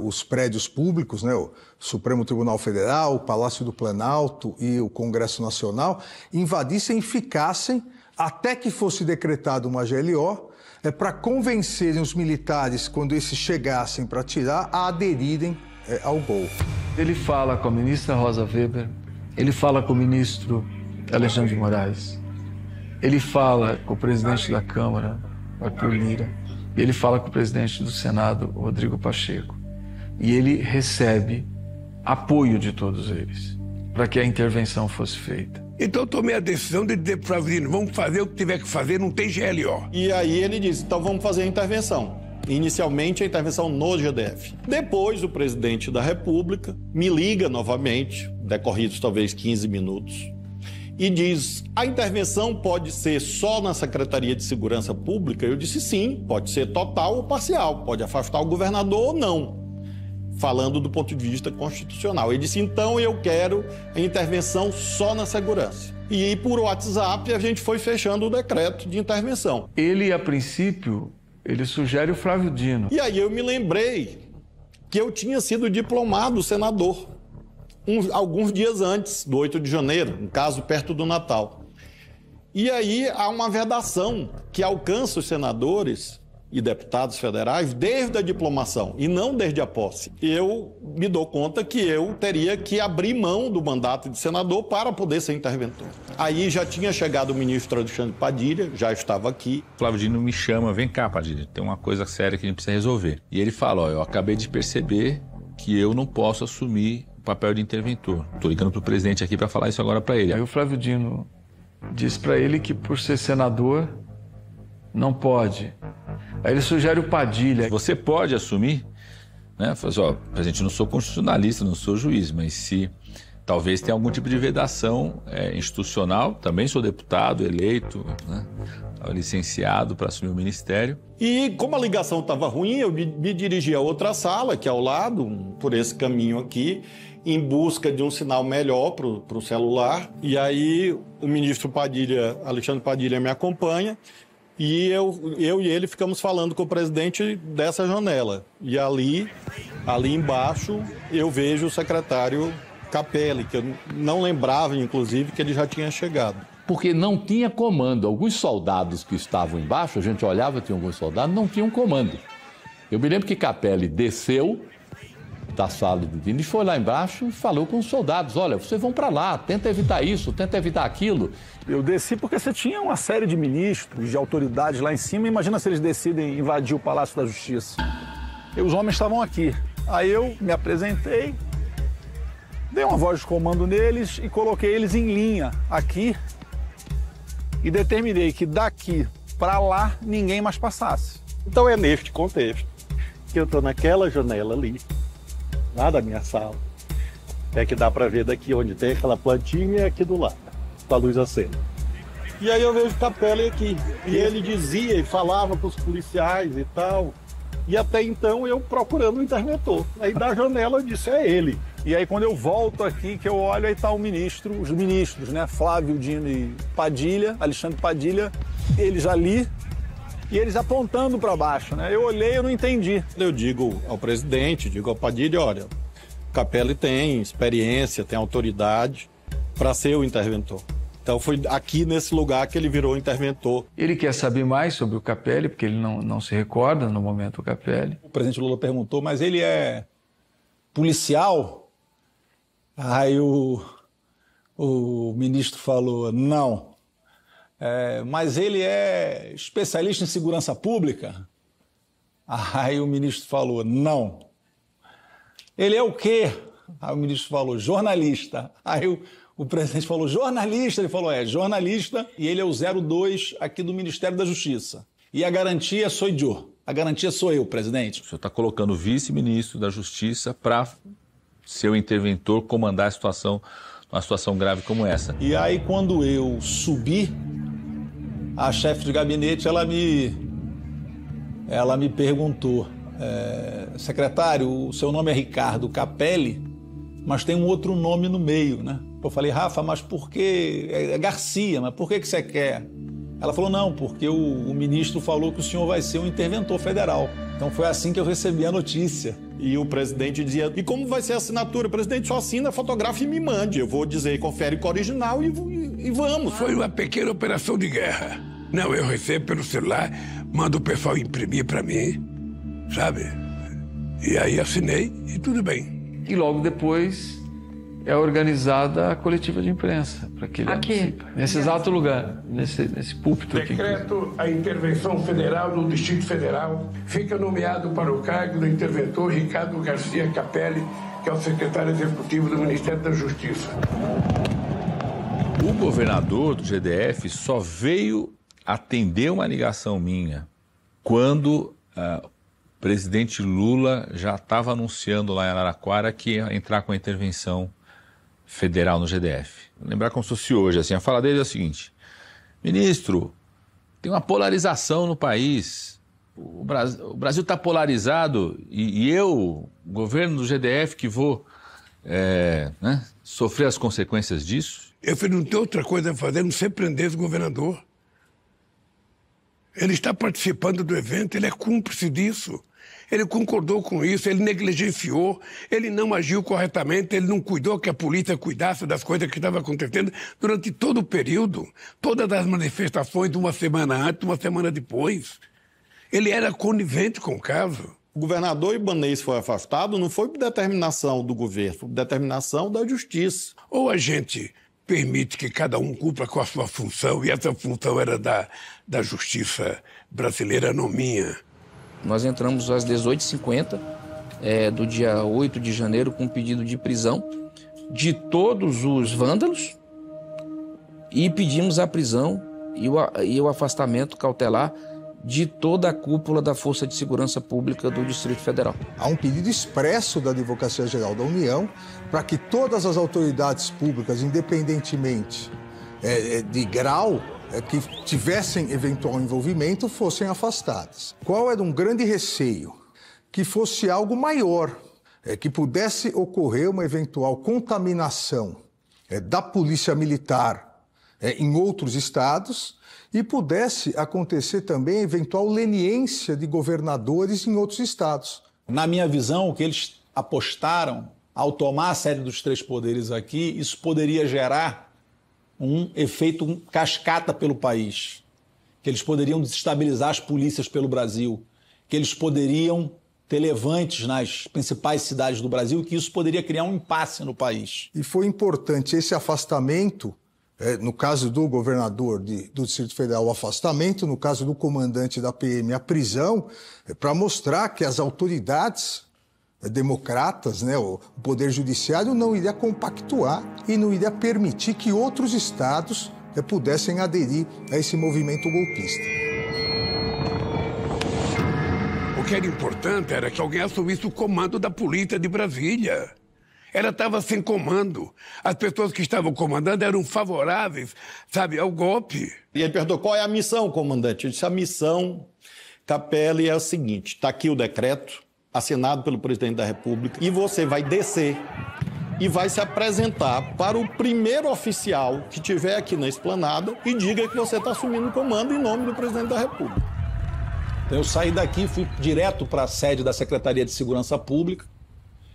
os prédios públicos, né, o Supremo Tribunal Federal, o Palácio do Planalto e o Congresso Nacional, invadissem e ficassem até que fosse decretada uma GLO, é, para convencerem os militares, quando esses chegassem para tirar, a aderirem é, ao golpe. Ele fala com a ministra Rosa Weber, ele fala com o ministro Alexandre de Moraes, ele fala com o presidente da Câmara, Arthur Lira, e ele fala com o presidente do Senado, Rodrigo Pacheco e ele recebe apoio de todos eles para que a intervenção fosse feita. Então eu tomei a decisão de dizer para o Flavinino, vamos fazer o que tiver que fazer, não tem GLO. E aí ele disse, então vamos fazer a intervenção. Inicialmente a intervenção no GDF. Depois o presidente da República me liga novamente, decorridos talvez 15 minutos, e diz: a intervenção pode ser só na Secretaria de Segurança Pública? Eu disse sim, pode ser total ou parcial, pode afastar o governador ou não falando do ponto de vista constitucional. Ele disse: então eu quero a intervenção só na segurança. E por WhatsApp a gente foi fechando o decreto de intervenção. Ele, a princípio, ele sugere o Flávio Dino. E aí eu me lembrei que eu tinha sido diplomado senador um, alguns dias antes do 8 de janeiro, um caso perto do Natal. E aí há uma vedação que alcança os senadores e deputados federais desde a diplomação e não desde a posse. Eu me dou conta que eu teria que abrir mão do mandato de senador para poder ser interventor. Aí já tinha chegado o ministro Alexandre Padilha, já estava aqui. Flávio Dino me chama, vem cá, Padilha, tem uma coisa séria que a gente precisa resolver. E ele fala: Ó, eu acabei de perceber que eu não posso assumir o papel de interventor. Estou ligando para o presidente aqui para falar isso agora para ele. Aí o Flávio Dino disse para ele que por ser senador não pode Aí ele sugere o Padilha. Você pode assumir, né? Fala assim, ó, presidente, não sou constitucionalista, não sou juiz, mas se talvez tenha algum tipo de vedação é, institucional, também sou deputado, eleito, né? licenciado para assumir o ministério. E como a ligação estava ruim, eu me, me dirigi a outra sala, que é ao lado, por esse caminho aqui, em busca de um sinal melhor para o celular. E aí o ministro Padilha, Alexandre Padilha, me acompanha e eu, eu e ele ficamos falando com o presidente dessa janela. E ali, ali embaixo, eu vejo o secretário Capelli, que eu não lembrava, inclusive, que ele já tinha chegado. Porque não tinha comando. Alguns soldados que estavam embaixo, a gente olhava, tinha alguns soldados, não tinham comando. Eu me lembro que Capelli desceu da sala de Dini e foi lá embaixo e falou com os soldados: olha, vocês vão para lá, tenta evitar isso, tenta evitar aquilo. Eu desci porque você tinha uma série de ministros, de autoridades lá em cima. Imagina se eles decidem invadir o Palácio da Justiça. E os homens estavam aqui. Aí eu me apresentei Dei uma voz de comando neles e coloquei eles em linha aqui e determinei que daqui para lá ninguém mais passasse. Então é neste contexto que eu estou naquela janela ali, lá da minha sala. É que dá para ver daqui onde tem aquela plantinha e aqui do lado, com a luz acesa. E aí eu vejo Capelli aqui. E ele dizia e falava para os policiais e tal. E até então eu procurando o interventor. Aí da janela eu disse, é ele. E aí quando eu volto aqui, que eu olho, aí tá o ministro, os ministros, né? Flávio Dino e Padilha, Alexandre Padilha, eles ali e eles apontando para baixo, né? Eu olhei, eu não entendi. Eu digo ao presidente, digo ao Padilha, olha, Capelli tem experiência, tem autoridade para ser o interventor. Então foi aqui nesse lugar que ele virou interventor. Ele quer saber mais sobre o Capelli, porque ele não, não se recorda no momento do Capelli. O presidente Lula perguntou, mas ele é policial? Aí o, o ministro falou, não. É, mas ele é especialista em segurança pública? Aí o ministro falou, não. Ele é o quê? Aí o ministro falou, jornalista. Aí o o presidente falou jornalista, ele falou é, jornalista, e ele é o 02 aqui do Ministério da Justiça. E a garantia sou eu. A garantia sou eu, presidente. O senhor está colocando o vice-ministro da Justiça para ser o interventor, comandar a situação, uma situação grave como essa. E aí, quando eu subi, a chefe de gabinete, ela me, ela me perguntou, é, secretário, o seu nome é Ricardo Capelli, mas tem um outro nome no meio, né? Eu falei, Rafa, mas por que. É Garcia, mas por que, que você quer? Ela falou, não, porque o, o, ministro falou que o senhor vai ser um interventor federal. Então foi assim que eu recebi a notícia. E o presidente dizia, e como vai ser a assinatura? O presidente só assina, fotografa e me mande. Eu vou dizer, confere com o original e, e, e vamos. Foi uma pequena operação de guerra. Não, eu recebo pelo celular, mando o pessoal imprimir para mim, sabe? E aí assinei e tudo bem. E logo depois é organizada a coletiva de imprensa para que ele aqui. Nesse exato lugar, nesse, nesse púlpito aqui. Decreto a intervenção federal no Distrito Federal. Fica nomeado para o cargo do interventor Ricardo Garcia Capelli, que é o secretário executivo do Ministério da Justiça. O governador do GDF só veio atender uma ligação minha quando uh, o presidente Lula já estava anunciando lá em Araraquara que ia entrar com a intervenção federal no GDF. Lembrar como se fosse hoje, assim, a fala dele é a seguinte: Ministro, tem uma polarização no país. O Brasil está polarizado e, e, eu, governo do GDF, que vou é, né, sofrer as consequências disso? Eu falei, não tem outra coisa a fazer, não ser prender esse governador. Ele está participando do evento, ele é cúmplice disso. Ele concordou com isso, ele negligenciou, ele não agiu corretamente, ele não cuidou que a polícia cuidasse das coisas que estavam acontecendo durante todo o período, todas as manifestações de uma semana antes, uma semana depois. Ele era conivente com o caso. O governador Ibanez foi afastado não foi por determinação do governo, foi por determinação da justiça. Ou a gente permite que cada um cumpra com a sua função, e essa função era da, da justiça brasileira, não minha. Nós entramos às 18h50 é, do dia 8 de janeiro com um pedido de prisão de todos os vândalos e pedimos a prisão e o, e o afastamento cautelar de toda a cúpula da Força de Segurança Pública do Distrito Federal. Há um pedido expresso da Advocacia Geral da União para que todas as autoridades públicas, independentemente é, é de grau, que tivessem eventual envolvimento fossem afastadas. Qual era um grande receio? Que fosse algo maior, é, que pudesse ocorrer uma eventual contaminação é, da polícia militar em outros estados e pudesse acontecer também eventual leniência de governadores em outros estados. Na minha visão, o que eles apostaram ao tomar a sede dos três poderes aqui, isso poderia gerar um efeito cascata pelo país, que eles poderiam desestabilizar as polícias pelo Brasil, que eles poderiam ter levantes nas principais cidades do Brasil. Que isso poderia criar um impasse no país. E foi importante esse afastamento, é, no caso do governador de, do Distrito Federal, o afastamento, no caso do comandante da PM, a prisão, é, para mostrar que as autoridades democratas, né, o Poder Judiciário não iria compactuar e não iria permitir que outros estados eh, pudessem aderir a esse movimento golpista. O que era importante era que alguém assumisse o comando da polícia de Brasília. Ela estava sem comando. As pessoas que estavam comandando eram favoráveis, sabe, ao golpe. E ele perguntou qual é a missão, comandante. Eu disse: a missão, Capelli, é o seguinte: está aqui o decreto, assinado pelo presidente da República, e você vai descer e vai se apresentar para o primeiro oficial que tiver aqui na esplanada e diga que você está assumindo o comando em nome do presidente da República. Então eu saí daqui, fui direto para a sede da Secretaria de Segurança Pública,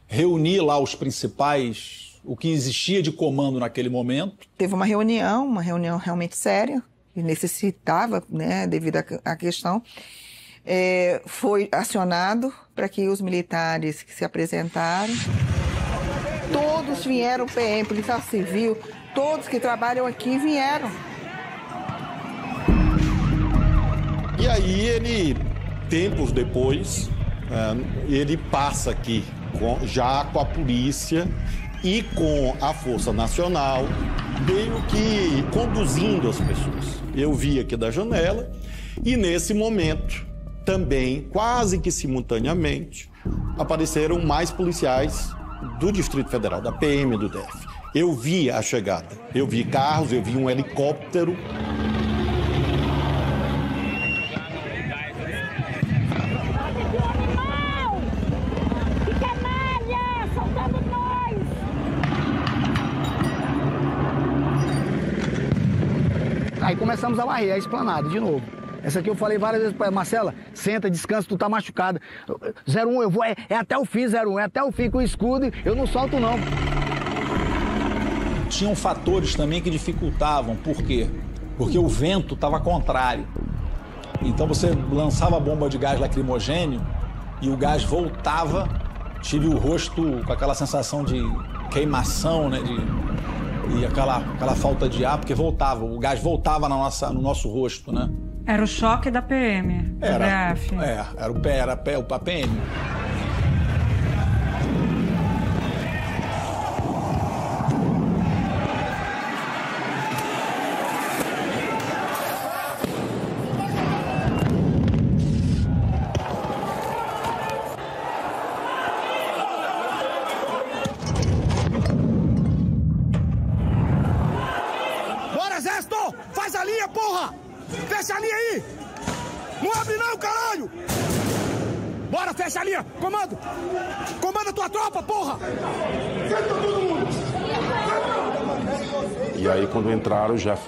reuni lá os principais, o que existia de comando naquele momento. Teve uma reunião, uma reunião realmente séria, que necessitava, né, devido à questão. É, foi acionado para que os militares que se apresentaram, todos vieram, PM, Polícia Civil, todos que trabalham aqui vieram. E aí ele, tempos depois, é, ele passa aqui já com a polícia e com a Força Nacional, meio que conduzindo as pessoas. Eu vi aqui da janela e nesse momento, também, quase que simultaneamente, apareceram mais policiais do Distrito Federal, da PM do DF. Eu vi a chegada, eu vi carros, eu vi um helicóptero. Aí começamos a varrer a esplanada de novo. Essa aqui eu falei várias vezes para ela, Marcela, senta, descansa, tu tá machucada. 01, eu vou, é, é até o fim, 01, é até o fim com o escudo, eu não solto não. Tinham fatores também que dificultavam, por quê? Porque o vento estava contrário. Então você lançava a bomba de gás lacrimogênio e o gás voltava, tive o rosto com aquela sensação de queimação, né? De, e aquela, aquela falta de ar, porque voltava, o gás voltava na nossa, no nosso rosto, né? Era o choque da PM, do Era, DF. é, era o pé, era pé, o PM.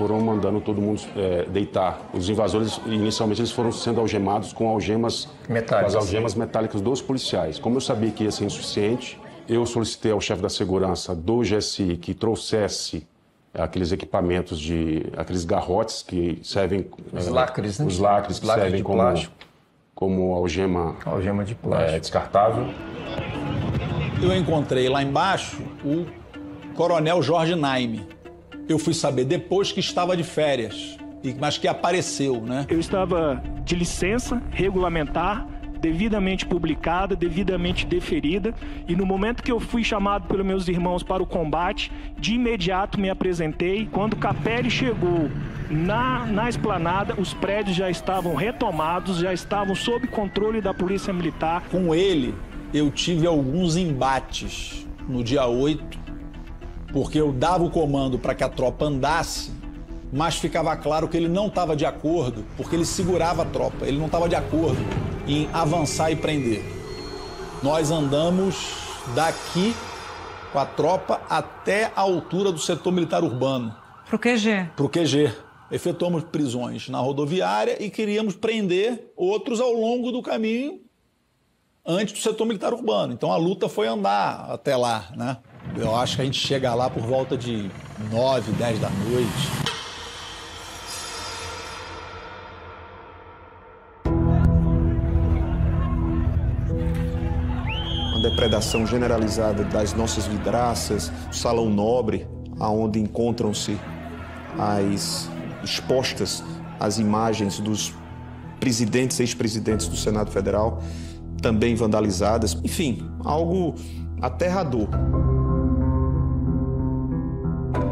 Foram mandando todo mundo é, deitar. Os invasores, inicialmente, eles foram sendo algemados com algemas Metálicas. com as algemas metálicas dos policiais. Como eu sabia que ia ser insuficiente, eu solicitei ao chefe da segurança do GSI que trouxesse aqueles equipamentos de aqueles garrotes que servem Os eh, lacres, né? os lacres que Lacres servem de como plástico. como algema algema de plástico eh, descartável Eu encontrei lá embaixo o coronel Jorge Naime. Eu fui saber depois que estava de férias, mas que apareceu, né? Eu estava de licença regulamentar, devidamente publicada, devidamente deferida, e no momento que eu fui chamado pelos meus irmãos para o combate, de imediato me apresentei. Quando Capelli chegou na, na esplanada, os prédios já estavam retomados, já estavam sob controle da Polícia Militar. Com ele, eu tive alguns embates no dia 8, porque eu dava o comando para que a tropa andasse, mas ficava claro que ele não estava de acordo, porque ele segurava a tropa, ele não estava de acordo em avançar e prender. Nós andamos daqui com a tropa até a altura do setor militar urbano, Pro QG. para o QG. Efetuamos prisões na rodoviária e queríamos prender outros ao longo do caminho antes do setor militar urbano. Então a luta foi andar até lá, né? Eu acho que a gente chega lá por volta de 9, 10 da noite. depredação generalizada das nossas vidraças, o salão nobre, aonde encontram-se as expostas as imagens dos presidentes e ex-presidentes do Senado Federal, também vandalizadas. Enfim, algo aterrador.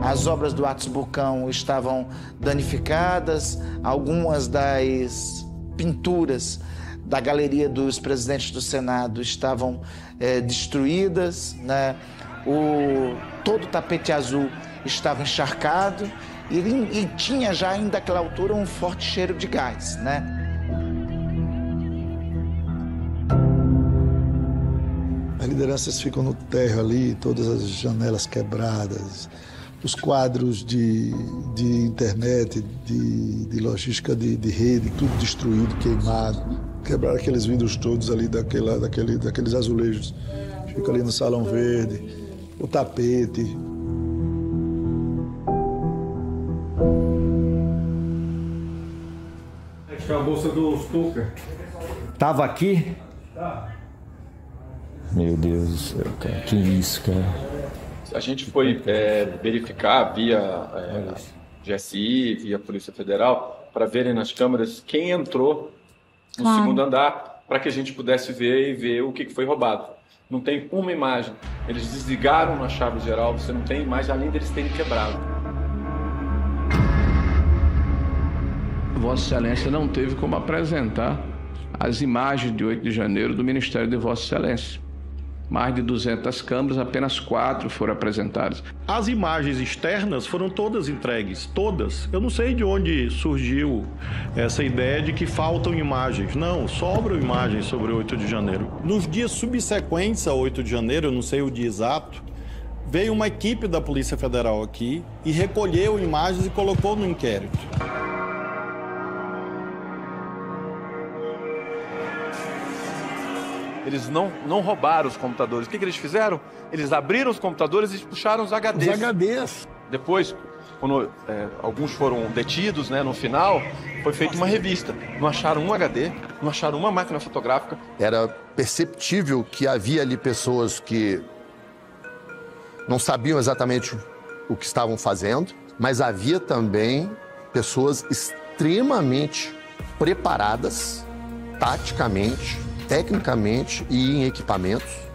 As obras do Atos Bocão estavam danificadas, algumas das pinturas da galeria dos presidentes do Senado estavam é, destruídas, né? o, todo o tapete azul estava encharcado e, e tinha já ainda naquela altura um forte cheiro de gás. Né? As lideranças ficam no terra ali, todas as janelas quebradas, os quadros de, de internet, de, de logística de, de rede, tudo destruído, queimado. Quebraram aqueles vidros todos ali daquela, daquele, daqueles azulejos. Fica ali no Salão Verde, o tapete. Acho é a bolsa do Stucker. Tava aqui? Tá. Meu Deus do céu, cara. Que isso, cara. A gente foi é, verificar via é, GSI, via Polícia Federal, para verem nas câmeras quem entrou no claro. segundo andar, para que a gente pudesse ver e ver o que foi roubado. Não tem uma imagem. Eles desligaram na chave geral, você não tem imagem, além deles terem quebrado. Vossa Excelência não teve como apresentar as imagens de 8 de janeiro do Ministério de Vossa Excelência mais de 200 câmeras, apenas quatro foram apresentadas. As imagens externas foram todas entregues, todas. Eu não sei de onde surgiu essa ideia de que faltam imagens. Não, sobram imagens sobre o 8 de janeiro. Nos dias subsequentes ao 8 de janeiro, eu não sei o dia exato, veio uma equipe da Polícia Federal aqui e recolheu imagens e colocou no inquérito. Eles não, não roubaram os computadores. O que, que eles fizeram? Eles abriram os computadores e puxaram os HDs. Os HDs. Depois, quando é, alguns foram detidos, né, no final, foi feita uma revista. Não acharam um HD, não acharam uma máquina fotográfica. Era perceptível que havia ali pessoas que não sabiam exatamente o que estavam fazendo, mas havia também pessoas extremamente preparadas, taticamente, tecnicamente e em equipamentos.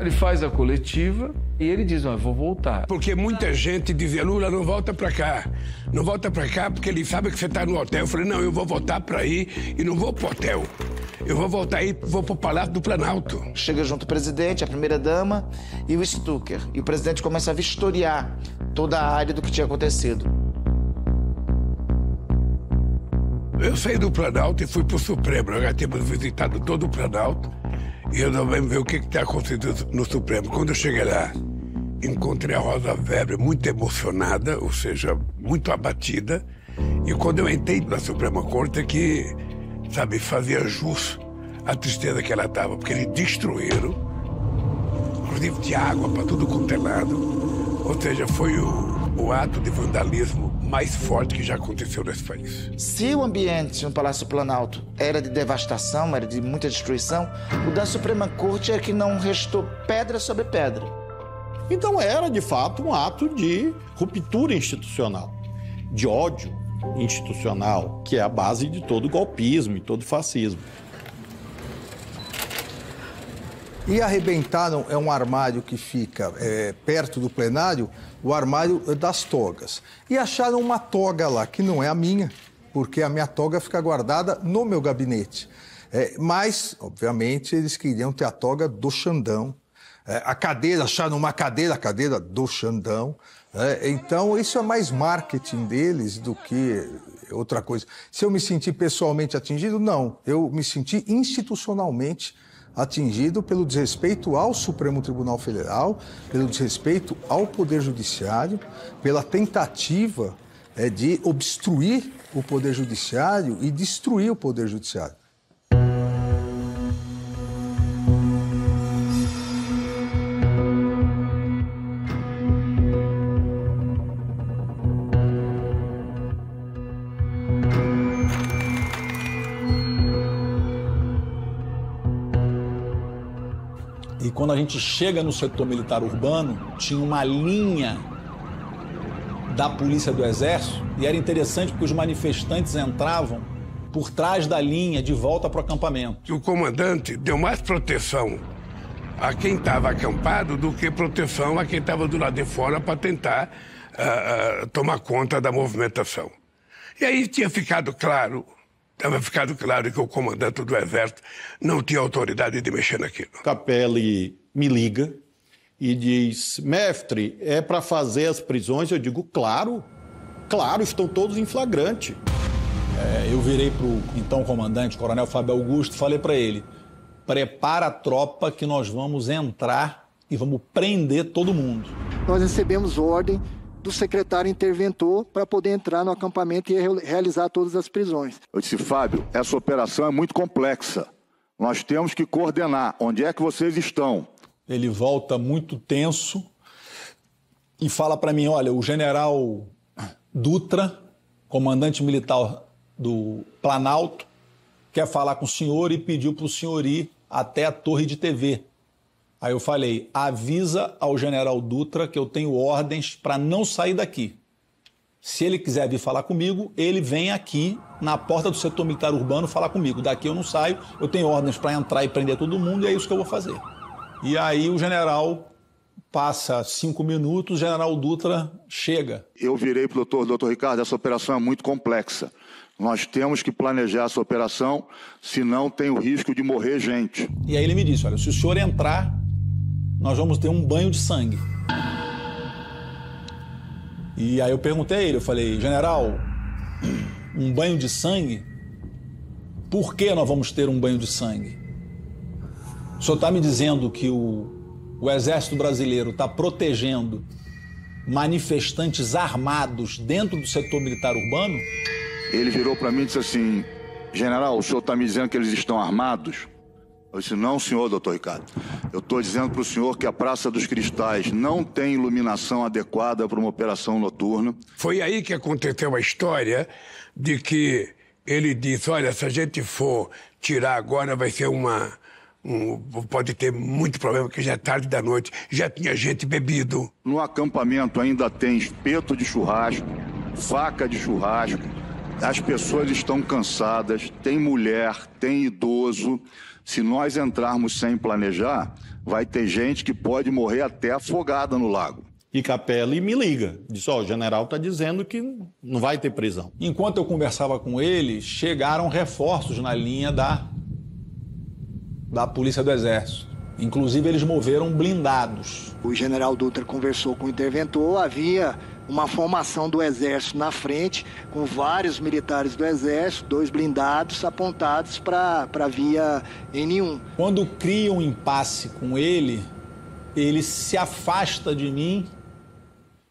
Ele faz a coletiva e ele diz: oh, vou voltar. Porque muita gente dizia: Lula, não volta para cá. Não volta para cá porque ele sabe que você está no hotel. Eu falei: não, eu vou voltar para aí e não vou pro hotel. Eu vou voltar aí, vou pro Palácio do Planalto. Chega junto o presidente, a primeira-dama e o Stucker. E o presidente começa a vistoriar toda a área do que tinha acontecido. Eu saí do Planalto e fui pro Supremo. Nós já tínhamos visitado todo o Planalto. E também ver o que está acontecendo no Supremo. Quando eu cheguei lá, encontrei a Rosa Weber muito emocionada, ou seja, muito abatida. E quando eu entrei na Suprema Corte, é que, sabe, fazia jus à tristeza que ela estava, porque eles destruíram, inclusive de água para tudo quanto é lado. Ou seja, foi o, o ato de vandalismo mais forte que já aconteceu nesse país. Se o ambiente no Palácio Planalto era de devastação, era de muita destruição, o da Suprema Corte é que não restou pedra sobre pedra. Então era, de fato, um ato de ruptura institucional, de ódio institucional, que é a base de todo golpismo e todo fascismo. E arrebentaram é um armário que fica é, perto do plenário, o armário das togas. E acharam uma toga lá, que não é a minha, porque a minha toga fica guardada no meu gabinete. É, mas, obviamente, eles queriam ter a toga do Xandão. É, a cadeira, acharam uma cadeira, a cadeira do Xandão. É, então, isso é mais marketing deles do que outra coisa. Se eu me senti pessoalmente atingido, não. Eu me senti institucionalmente atingido pelo desrespeito ao Supremo Tribunal Federal, pelo desrespeito ao Poder Judiciário, pela tentativa é, de obstruir o Poder Judiciário e destruir o Poder Judiciário. Quando a gente chega no setor militar urbano, tinha uma linha da polícia do exército e era interessante porque os manifestantes entravam por trás da linha de volta para o acampamento. O comandante deu mais proteção a quem estava acampado do que proteção a quem estava do lado de fora para tentar uh, uh, tomar conta da movimentação. E aí tinha ficado claro, estava ficado claro que o comandante do exército não tinha autoridade de mexer naquilo. Capelli me liga e diz: Mestre, é para fazer as prisões? Eu digo: Claro, claro, estão todos em flagrante. É, eu virei para o então comandante, Coronel Fábio Augusto, e falei para ele: prepara a tropa que nós vamos entrar e vamos prender todo mundo. Nós recebemos ordem do secretário interventor para poder entrar no acampamento e realizar todas as prisões. Eu disse, Fábio, essa operação é muito complexa. Nós temos que coordenar. Onde é que vocês estão? Ele volta muito tenso e fala para mim: olha, o general Dutra, comandante militar do Planalto, quer falar com o senhor e pediu para o senhor ir até a torre de TV. Aí eu falei: avisa ao general Dutra que eu tenho ordens para não sair daqui. Se ele quiser vir falar comigo, ele vem aqui na porta do setor militar urbano falar comigo. Daqui eu não saio, eu tenho ordens para entrar e prender todo mundo e é isso que eu vou fazer. E aí o general passa cinco minutos, o general Dutra chega. Eu virei para o doutor, doutor Ricardo, essa operação é muito complexa. Nós temos que planejar essa operação, senão tem o risco de morrer gente. E aí ele me disse: olha, se o senhor entrar, nós vamos ter um banho de sangue. E aí eu perguntei a ele, eu falei, general, um banho de sangue? Por que nós vamos ter um banho de sangue? O senhor está me dizendo que o, o exército brasileiro está protegendo manifestantes armados dentro do setor militar urbano? Ele virou para mim e disse assim: General, o senhor está me dizendo que eles estão armados? Eu disse: Não, senhor, doutor Ricardo. Eu estou dizendo para o senhor que a Praça dos Cristais não tem iluminação adequada para uma operação noturna. Foi aí que aconteceu a história de que ele disse: Olha, se a gente for tirar agora, vai ser uma um, pode ter muito problema, porque já é tarde da noite, já tinha gente bebido. No acampamento ainda tem espeto de churrasco, faca de churrasco, as pessoas estão cansadas, tem mulher, tem idoso. Se nós entrarmos sem planejar, vai ter gente que pode morrer até afogada no lago. E Capelli me liga. Diz: Ó, oh, o general está dizendo que não vai ter prisão. Enquanto eu conversava com ele, chegaram reforços na linha da da Polícia do Exército. Inclusive, eles moveram blindados. O general Dutra conversou com o interventor, havia uma formação do Exército na frente, com vários militares do Exército, dois blindados apontados para a via N1. Quando cria um impasse com ele, ele se afasta de mim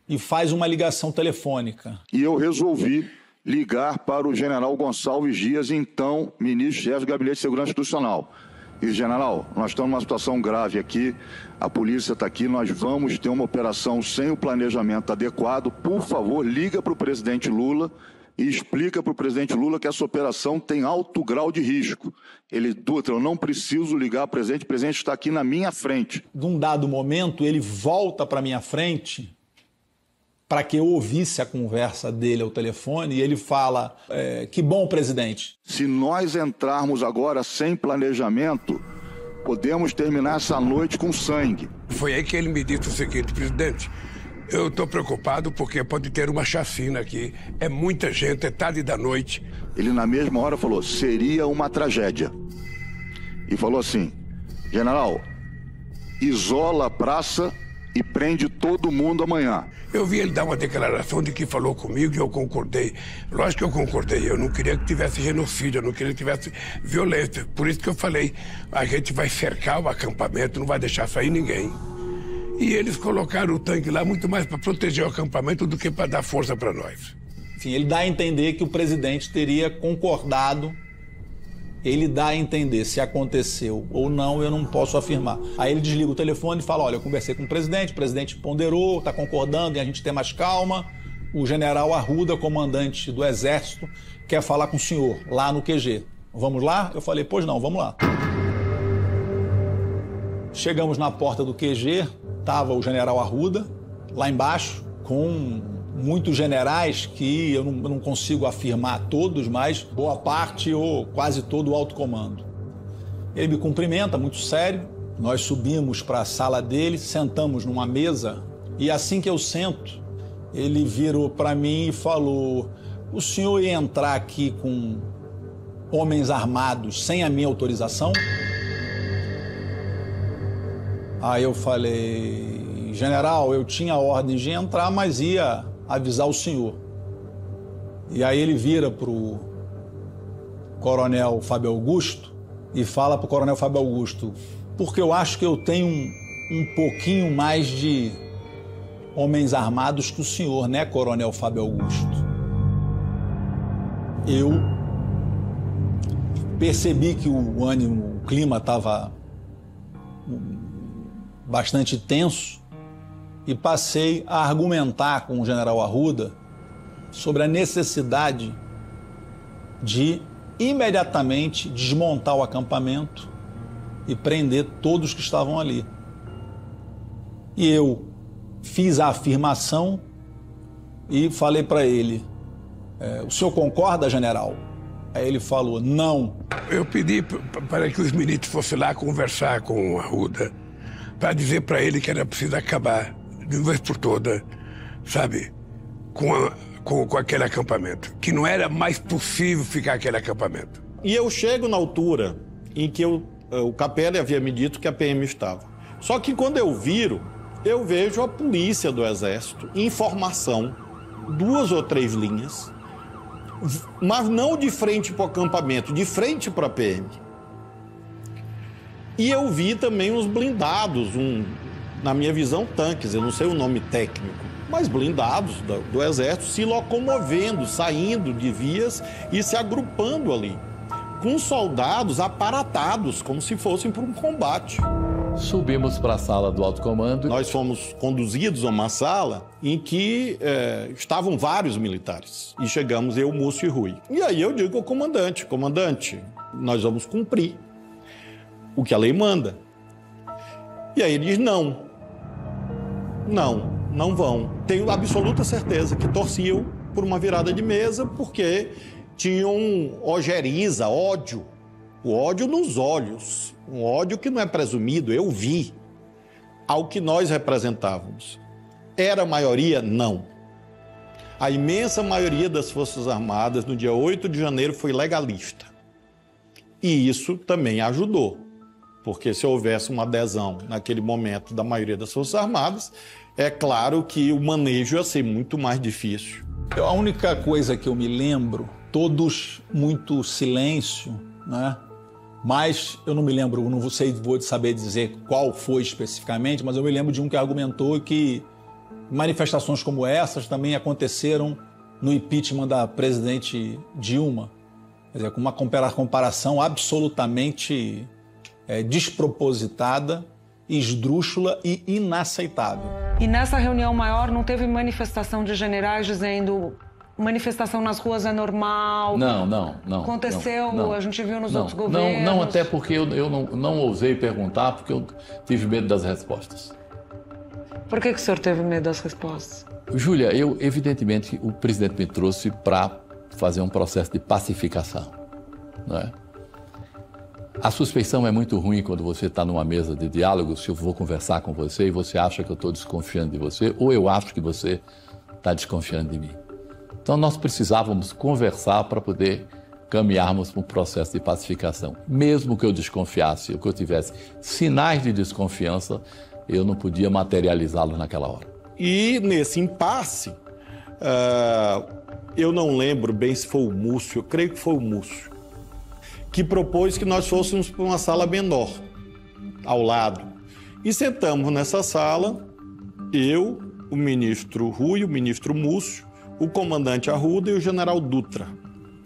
e faz uma ligação telefônica. E eu resolvi ligar para o general Gonçalves Dias, então ministro-chefe do Gabinete de Segurança Institucional. E, general, nós estamos numa situação grave aqui, a polícia está aqui, nós vamos ter uma operação sem o planejamento adequado. Por favor, liga para o presidente Lula e explica para o presidente Lula que essa operação tem alto grau de risco. Ele, Dutra, eu não preciso ligar ao presidente, o presidente está aqui na minha frente. Num dado momento, ele volta para minha frente para que eu ouvisse a conversa dele ao telefone e ele fala: é, Que bom, presidente. Se nós entrarmos agora sem planejamento, podemos terminar essa noite com sangue. Foi aí que ele me disse o seguinte, presidente. Eu estou preocupado porque pode ter uma chacina aqui. É muita gente, é tarde da noite. Ele, na mesma hora, falou: seria uma tragédia. E falou assim: general, isola a praça e prende todo mundo amanhã. Eu vi ele dar uma declaração de que falou comigo e eu concordei. Lógico que eu concordei. Eu não queria que tivesse genocídio, eu não queria que tivesse violência. Por isso que eu falei: a gente vai cercar o acampamento, não vai deixar sair ninguém. E eles colocaram o tanque lá muito mais para proteger o acampamento do que para dar força para nós. Enfim, ele dá a entender que o presidente teria concordado ele dá a entender se aconteceu ou não, eu não posso afirmar. Aí ele desliga o telefone e fala: Olha, eu conversei com o presidente, o presidente ponderou, está concordando em a gente ter mais calma. O general Arruda, comandante do Exército, quer falar com o senhor lá no QG. Vamos lá? Eu falei: Pois não, vamos lá. Chegamos na porta do QG, estava o general Arruda, lá embaixo, com muitos generais que eu não, eu não consigo afirmar todos, mas boa parte ou quase todo o alto comando. Ele me cumprimenta, muito sério. Nós subimos para a sala dele, sentamos numa mesa e assim que eu sento, ele virou para mim e falou: O senhor ia entrar aqui com homens armados sem a minha autorização? Aí eu falei: General, eu tinha ordem de entrar, mas ia avisar o senhor. E aí ele vira pro Coronel Fábio Augusto e fala pro Coronel Fábio Augusto: Porque eu acho que eu tenho um, um pouquinho mais de homens armados que o senhor, né, Coronel Fábio Augusto? Eu percebi que o ânimo, o clima estava bastante tenso e passei a argumentar com o general Arruda sobre a necessidade de imediatamente desmontar o acampamento e prender todos que estavam ali. E eu fiz a afirmação e falei para ele: é, O senhor concorda, general? Aí ele falou: Não. Eu pedi para que os ministros fossem lá conversar com o Arruda, para dizer para ele que era preciso acabar, de uma vez por toda, sabe, com, a, com, com aquele acampamento. Que não era mais possível ficar aquele acampamento. E eu chego na altura em que eu, o Capelli havia me dito que a PM estava. Só que quando eu viro, eu vejo a polícia do Exército em formação, duas ou três linhas, mas não de frente para o acampamento, de frente para a PM. E eu vi também uns blindados, um, na minha visão, tanques, eu não sei o nome técnico, mas blindados do, do Exército se locomovendo, saindo de vias e se agrupando ali, com soldados aparatados, como se fossem para um combate. Subimos para a sala do alto comando. Nós fomos conduzidos a uma sala em que é, estavam vários militares. E chegamos eu, Múcio e Rui. E aí eu digo ao comandante: comandante, nós vamos cumprir o que a lei manda. E aí ele diz: não. Não, não vão. Tenho absoluta certeza que torciam por uma virada de mesa porque tinham ojeriza, ódio. O ódio nos olhos um ódio que não é presumido, eu vi, ao que nós representávamos. Era a maioria? Não. A imensa maioria das Forças Armadas no dia 8 de janeiro foi legalista. E isso também ajudou, porque se houvesse uma adesão naquele momento da maioria das Forças Armadas, é claro que o manejo ia ser muito mais difícil. A única coisa que eu me lembro, todos muito silêncio, né? mas eu não me lembro, não sei, vou saber dizer qual foi especificamente, mas eu me lembro de um que argumentou que manifestações como essas também aconteceram no impeachment da presidente Dilma. Quer dizer, com uma comparação absolutamente é, despropositada, esdrúxula e inaceitável. E nessa reunião maior não teve manifestação de generais dizendo manifestação nas ruas é normal? Não, não, não. Aconteceu, não, não, a gente viu nos não, outros governos. Não, não, até porque eu, eu não, não ousei perguntar, porque eu tive medo das respostas. Por que, que o senhor teve medo das respostas? Júlia, eu, evidentemente, o presidente me trouxe para fazer um processo de pacificação. Não é? A suspeição é muito ruim quando você está numa mesa de diálogo, se eu vou conversar com você e você acha que eu estou desconfiando de você, ou eu acho que você está desconfiando de mim. Então nós precisávamos conversar para poder caminharmos para um processo de pacificação. Mesmo que eu desconfiasse, ou que eu tivesse sinais de desconfiança, eu não podia materializá-lo naquela hora. E nesse impasse, uh, eu não lembro bem se foi o Múcio, eu creio que foi o Múcio, que propôs que nós fôssemos para uma sala menor, ao lado. E sentamos nessa sala, eu, o ministro Rui, o ministro Múcio, o comandante Arruda e o general Dutra,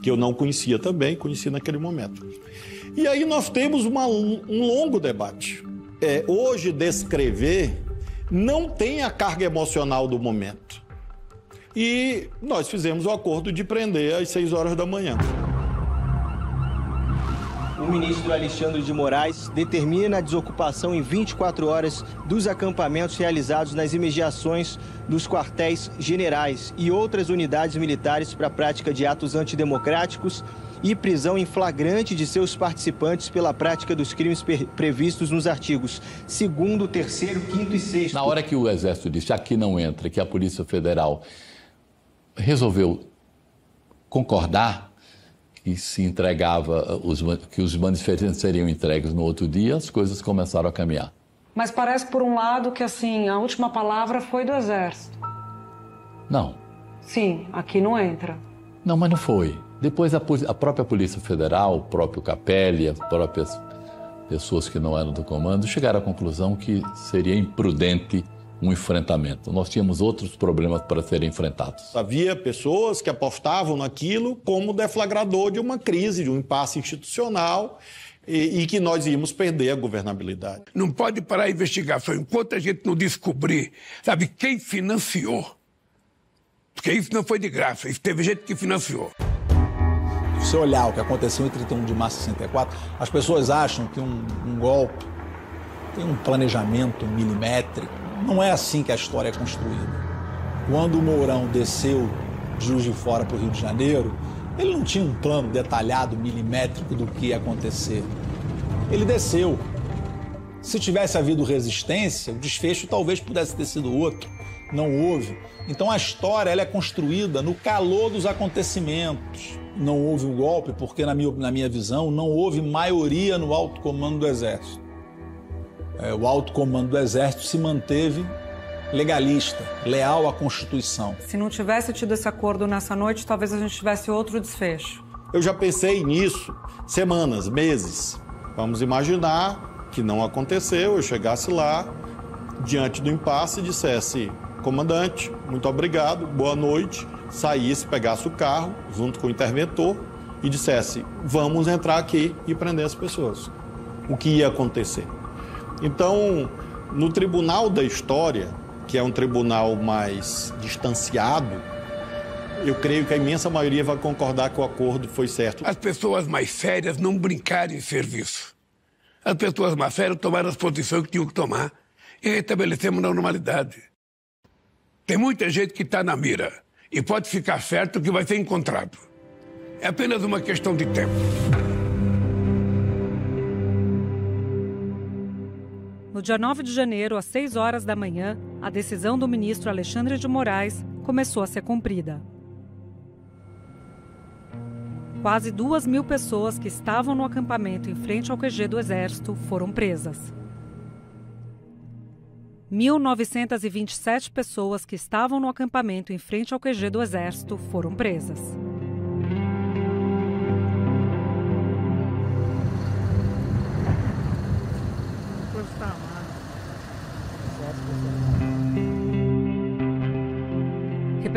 que eu não conhecia também, conheci naquele momento. E aí nós temos uma, um longo debate. É, hoje, descrever não tem a carga emocional do momento. E nós fizemos o acordo de prender às 6 horas da manhã. Ministro Alexandre de Moraes determina a desocupação em 24 horas dos acampamentos realizados nas imediações dos quartéis generais e outras unidades militares para a prática de atos antidemocráticos e prisão em flagrante de seus participantes pela prática dos crimes previstos nos artigos 2, 3, 5 e 6. Na hora que o Exército disse aqui não entra, que a Polícia Federal resolveu concordar que se entregava, os, que os manifestantes seriam entregues no outro dia, as coisas começaram a caminhar. Mas parece, por um lado, que assim, a última palavra foi do Exército. Não. Sim, aqui não entra. Não, mas não foi. Depois a, a própria Polícia Federal, o próprio Capelli, as próprias pessoas que não eram do comando, chegaram à conclusão que seria imprudente um enfrentamento. Nós tínhamos outros problemas para serem enfrentados. Havia pessoas que apostavam naquilo como deflagrador de uma crise, de um impasse institucional e, e, que nós íamos perder a governabilidade. Não pode parar a investigação enquanto a gente não descobrir, sabe, quem financiou. Porque isso não foi de graça, isso teve gente que financiou. Se você olhar o que aconteceu em 31 de março de 64, as pessoas acham que um, um golpe tem um planejamento milimétrico. Não é assim que a história é construída. Quando o Mourão desceu de Juiz de Fora para o Rio de Janeiro, ele não tinha um plano detalhado, milimétrico do que ia acontecer. Ele desceu. Se tivesse havido resistência, o desfecho talvez pudesse ter sido outro. Não houve. Então a história ela é construída no calor dos acontecimentos. Não houve um golpe porque, na minha, na minha visão, não houve maioria no alto comando do Exército. É, o alto comando do Exército se manteve legalista, leal à Constituição. Se não tivesse tido esse acordo nessa noite, talvez a gente tivesse outro desfecho. Eu já pensei nisso semanas, meses. Vamos imaginar que não aconteceu, eu chegasse lá, diante do impasse, e dissesse: comandante, muito obrigado, boa noite, saísse, pegasse o carro junto com o interventor e dissesse: vamos entrar aqui e prender as pessoas. O que ia acontecer? Então, no tribunal da história, que é um tribunal mais distanciado, eu creio que a imensa maioria vai concordar que o acordo foi certo. As pessoas mais sérias não brincaram em serviço. As pessoas mais sérias tomaram as posições que tinham que tomar e restabelecemos a normalidade. Tem muita gente que está na mira e pode ficar certo que vai ser encontrado. É apenas uma questão de tempo. No dia 9 de janeiro, às 6 horas da manhã, a decisão do ministro Alexandre de Moraes começou a ser cumprida. Quase duas mil pessoas que estavam no acampamento em frente ao QG do Exército foram presas. 1.927 pessoas que estavam no acampamento em frente ao QG do Exército foram presas.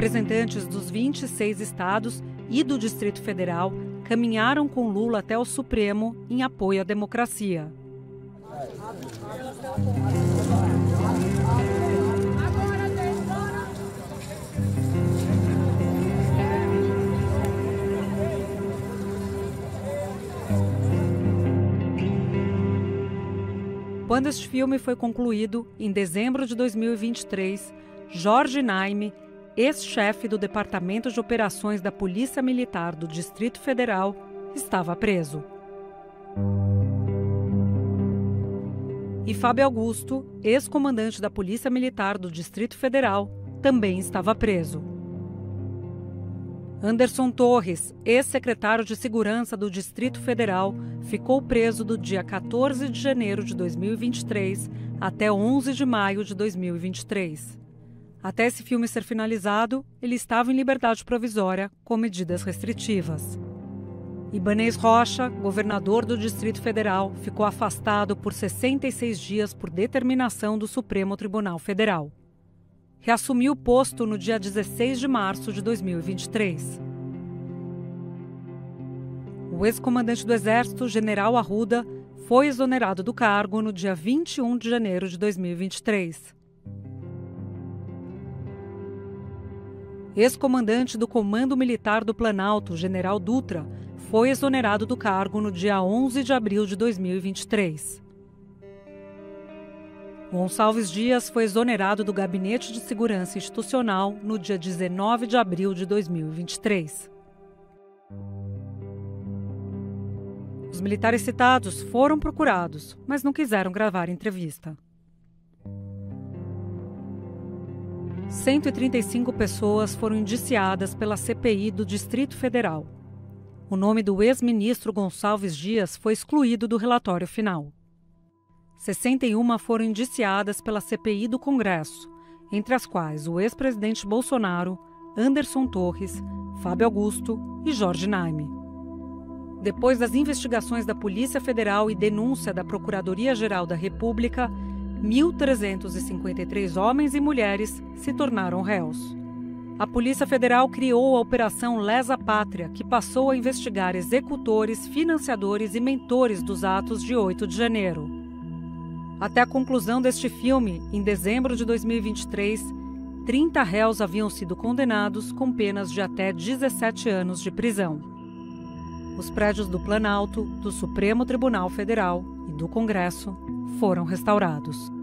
Representantes dos 26 estados e do Distrito Federal caminharam com Lula até o Supremo em apoio à democracia. Quando este filme foi concluído, em dezembro de 2023, Jorge Naime ex-chefe do Departamento de Operações da Polícia Militar do Distrito Federal, estava preso. E Fábio Augusto, ex-comandante da Polícia Militar do Distrito Federal, também estava preso. Anderson Torres, ex-secretário de Segurança do Distrito Federal, ficou preso do dia 14 de janeiro de 2023 até 11 de maio de 2023. Até esse filme ser finalizado, ele estava em liberdade provisória com medidas restritivas. Ibanez Rocha, governador do Distrito Federal, ficou afastado por 66 dias por determinação do Supremo Tribunal Federal. Reassumiu o posto no dia 16 de março de 2023. O ex-comandante do Exército, General Arruda, foi exonerado do cargo no dia 21 de janeiro de 2023. Ex-comandante do Comando Militar do Planalto, General Dutra, foi exonerado do cargo no dia 11 de abril de 2023. Gonçalves Dias foi exonerado do Gabinete de Segurança Institucional no dia 19 de abril de 2023. Os militares citados foram procurados, mas não quiseram gravar entrevista. 135 pessoas foram indiciadas pela CPI do Distrito Federal. O nome do ex-ministro Gonçalves Dias foi excluído do relatório final. 61 foram indiciadas pela CPI do Congresso, entre as quais o ex-presidente Bolsonaro, Anderson Torres, Fábio Augusto e Jorge Naime. Depois das investigações da Polícia Federal e denúncia da Procuradoria-Geral da República, 1.353 homens e mulheres se tornaram réus. A Polícia Federal criou a Operação Lesa Pátria, que passou a investigar executores, financiadores e mentores dos atos de 8 de janeiro. Até a conclusão deste filme, em dezembro de 2023, 30 réus haviam sido condenados com penas de até 17 anos de prisão. Os prédios do Planalto, do Supremo Tribunal Federal e do Congresso foram restaurados.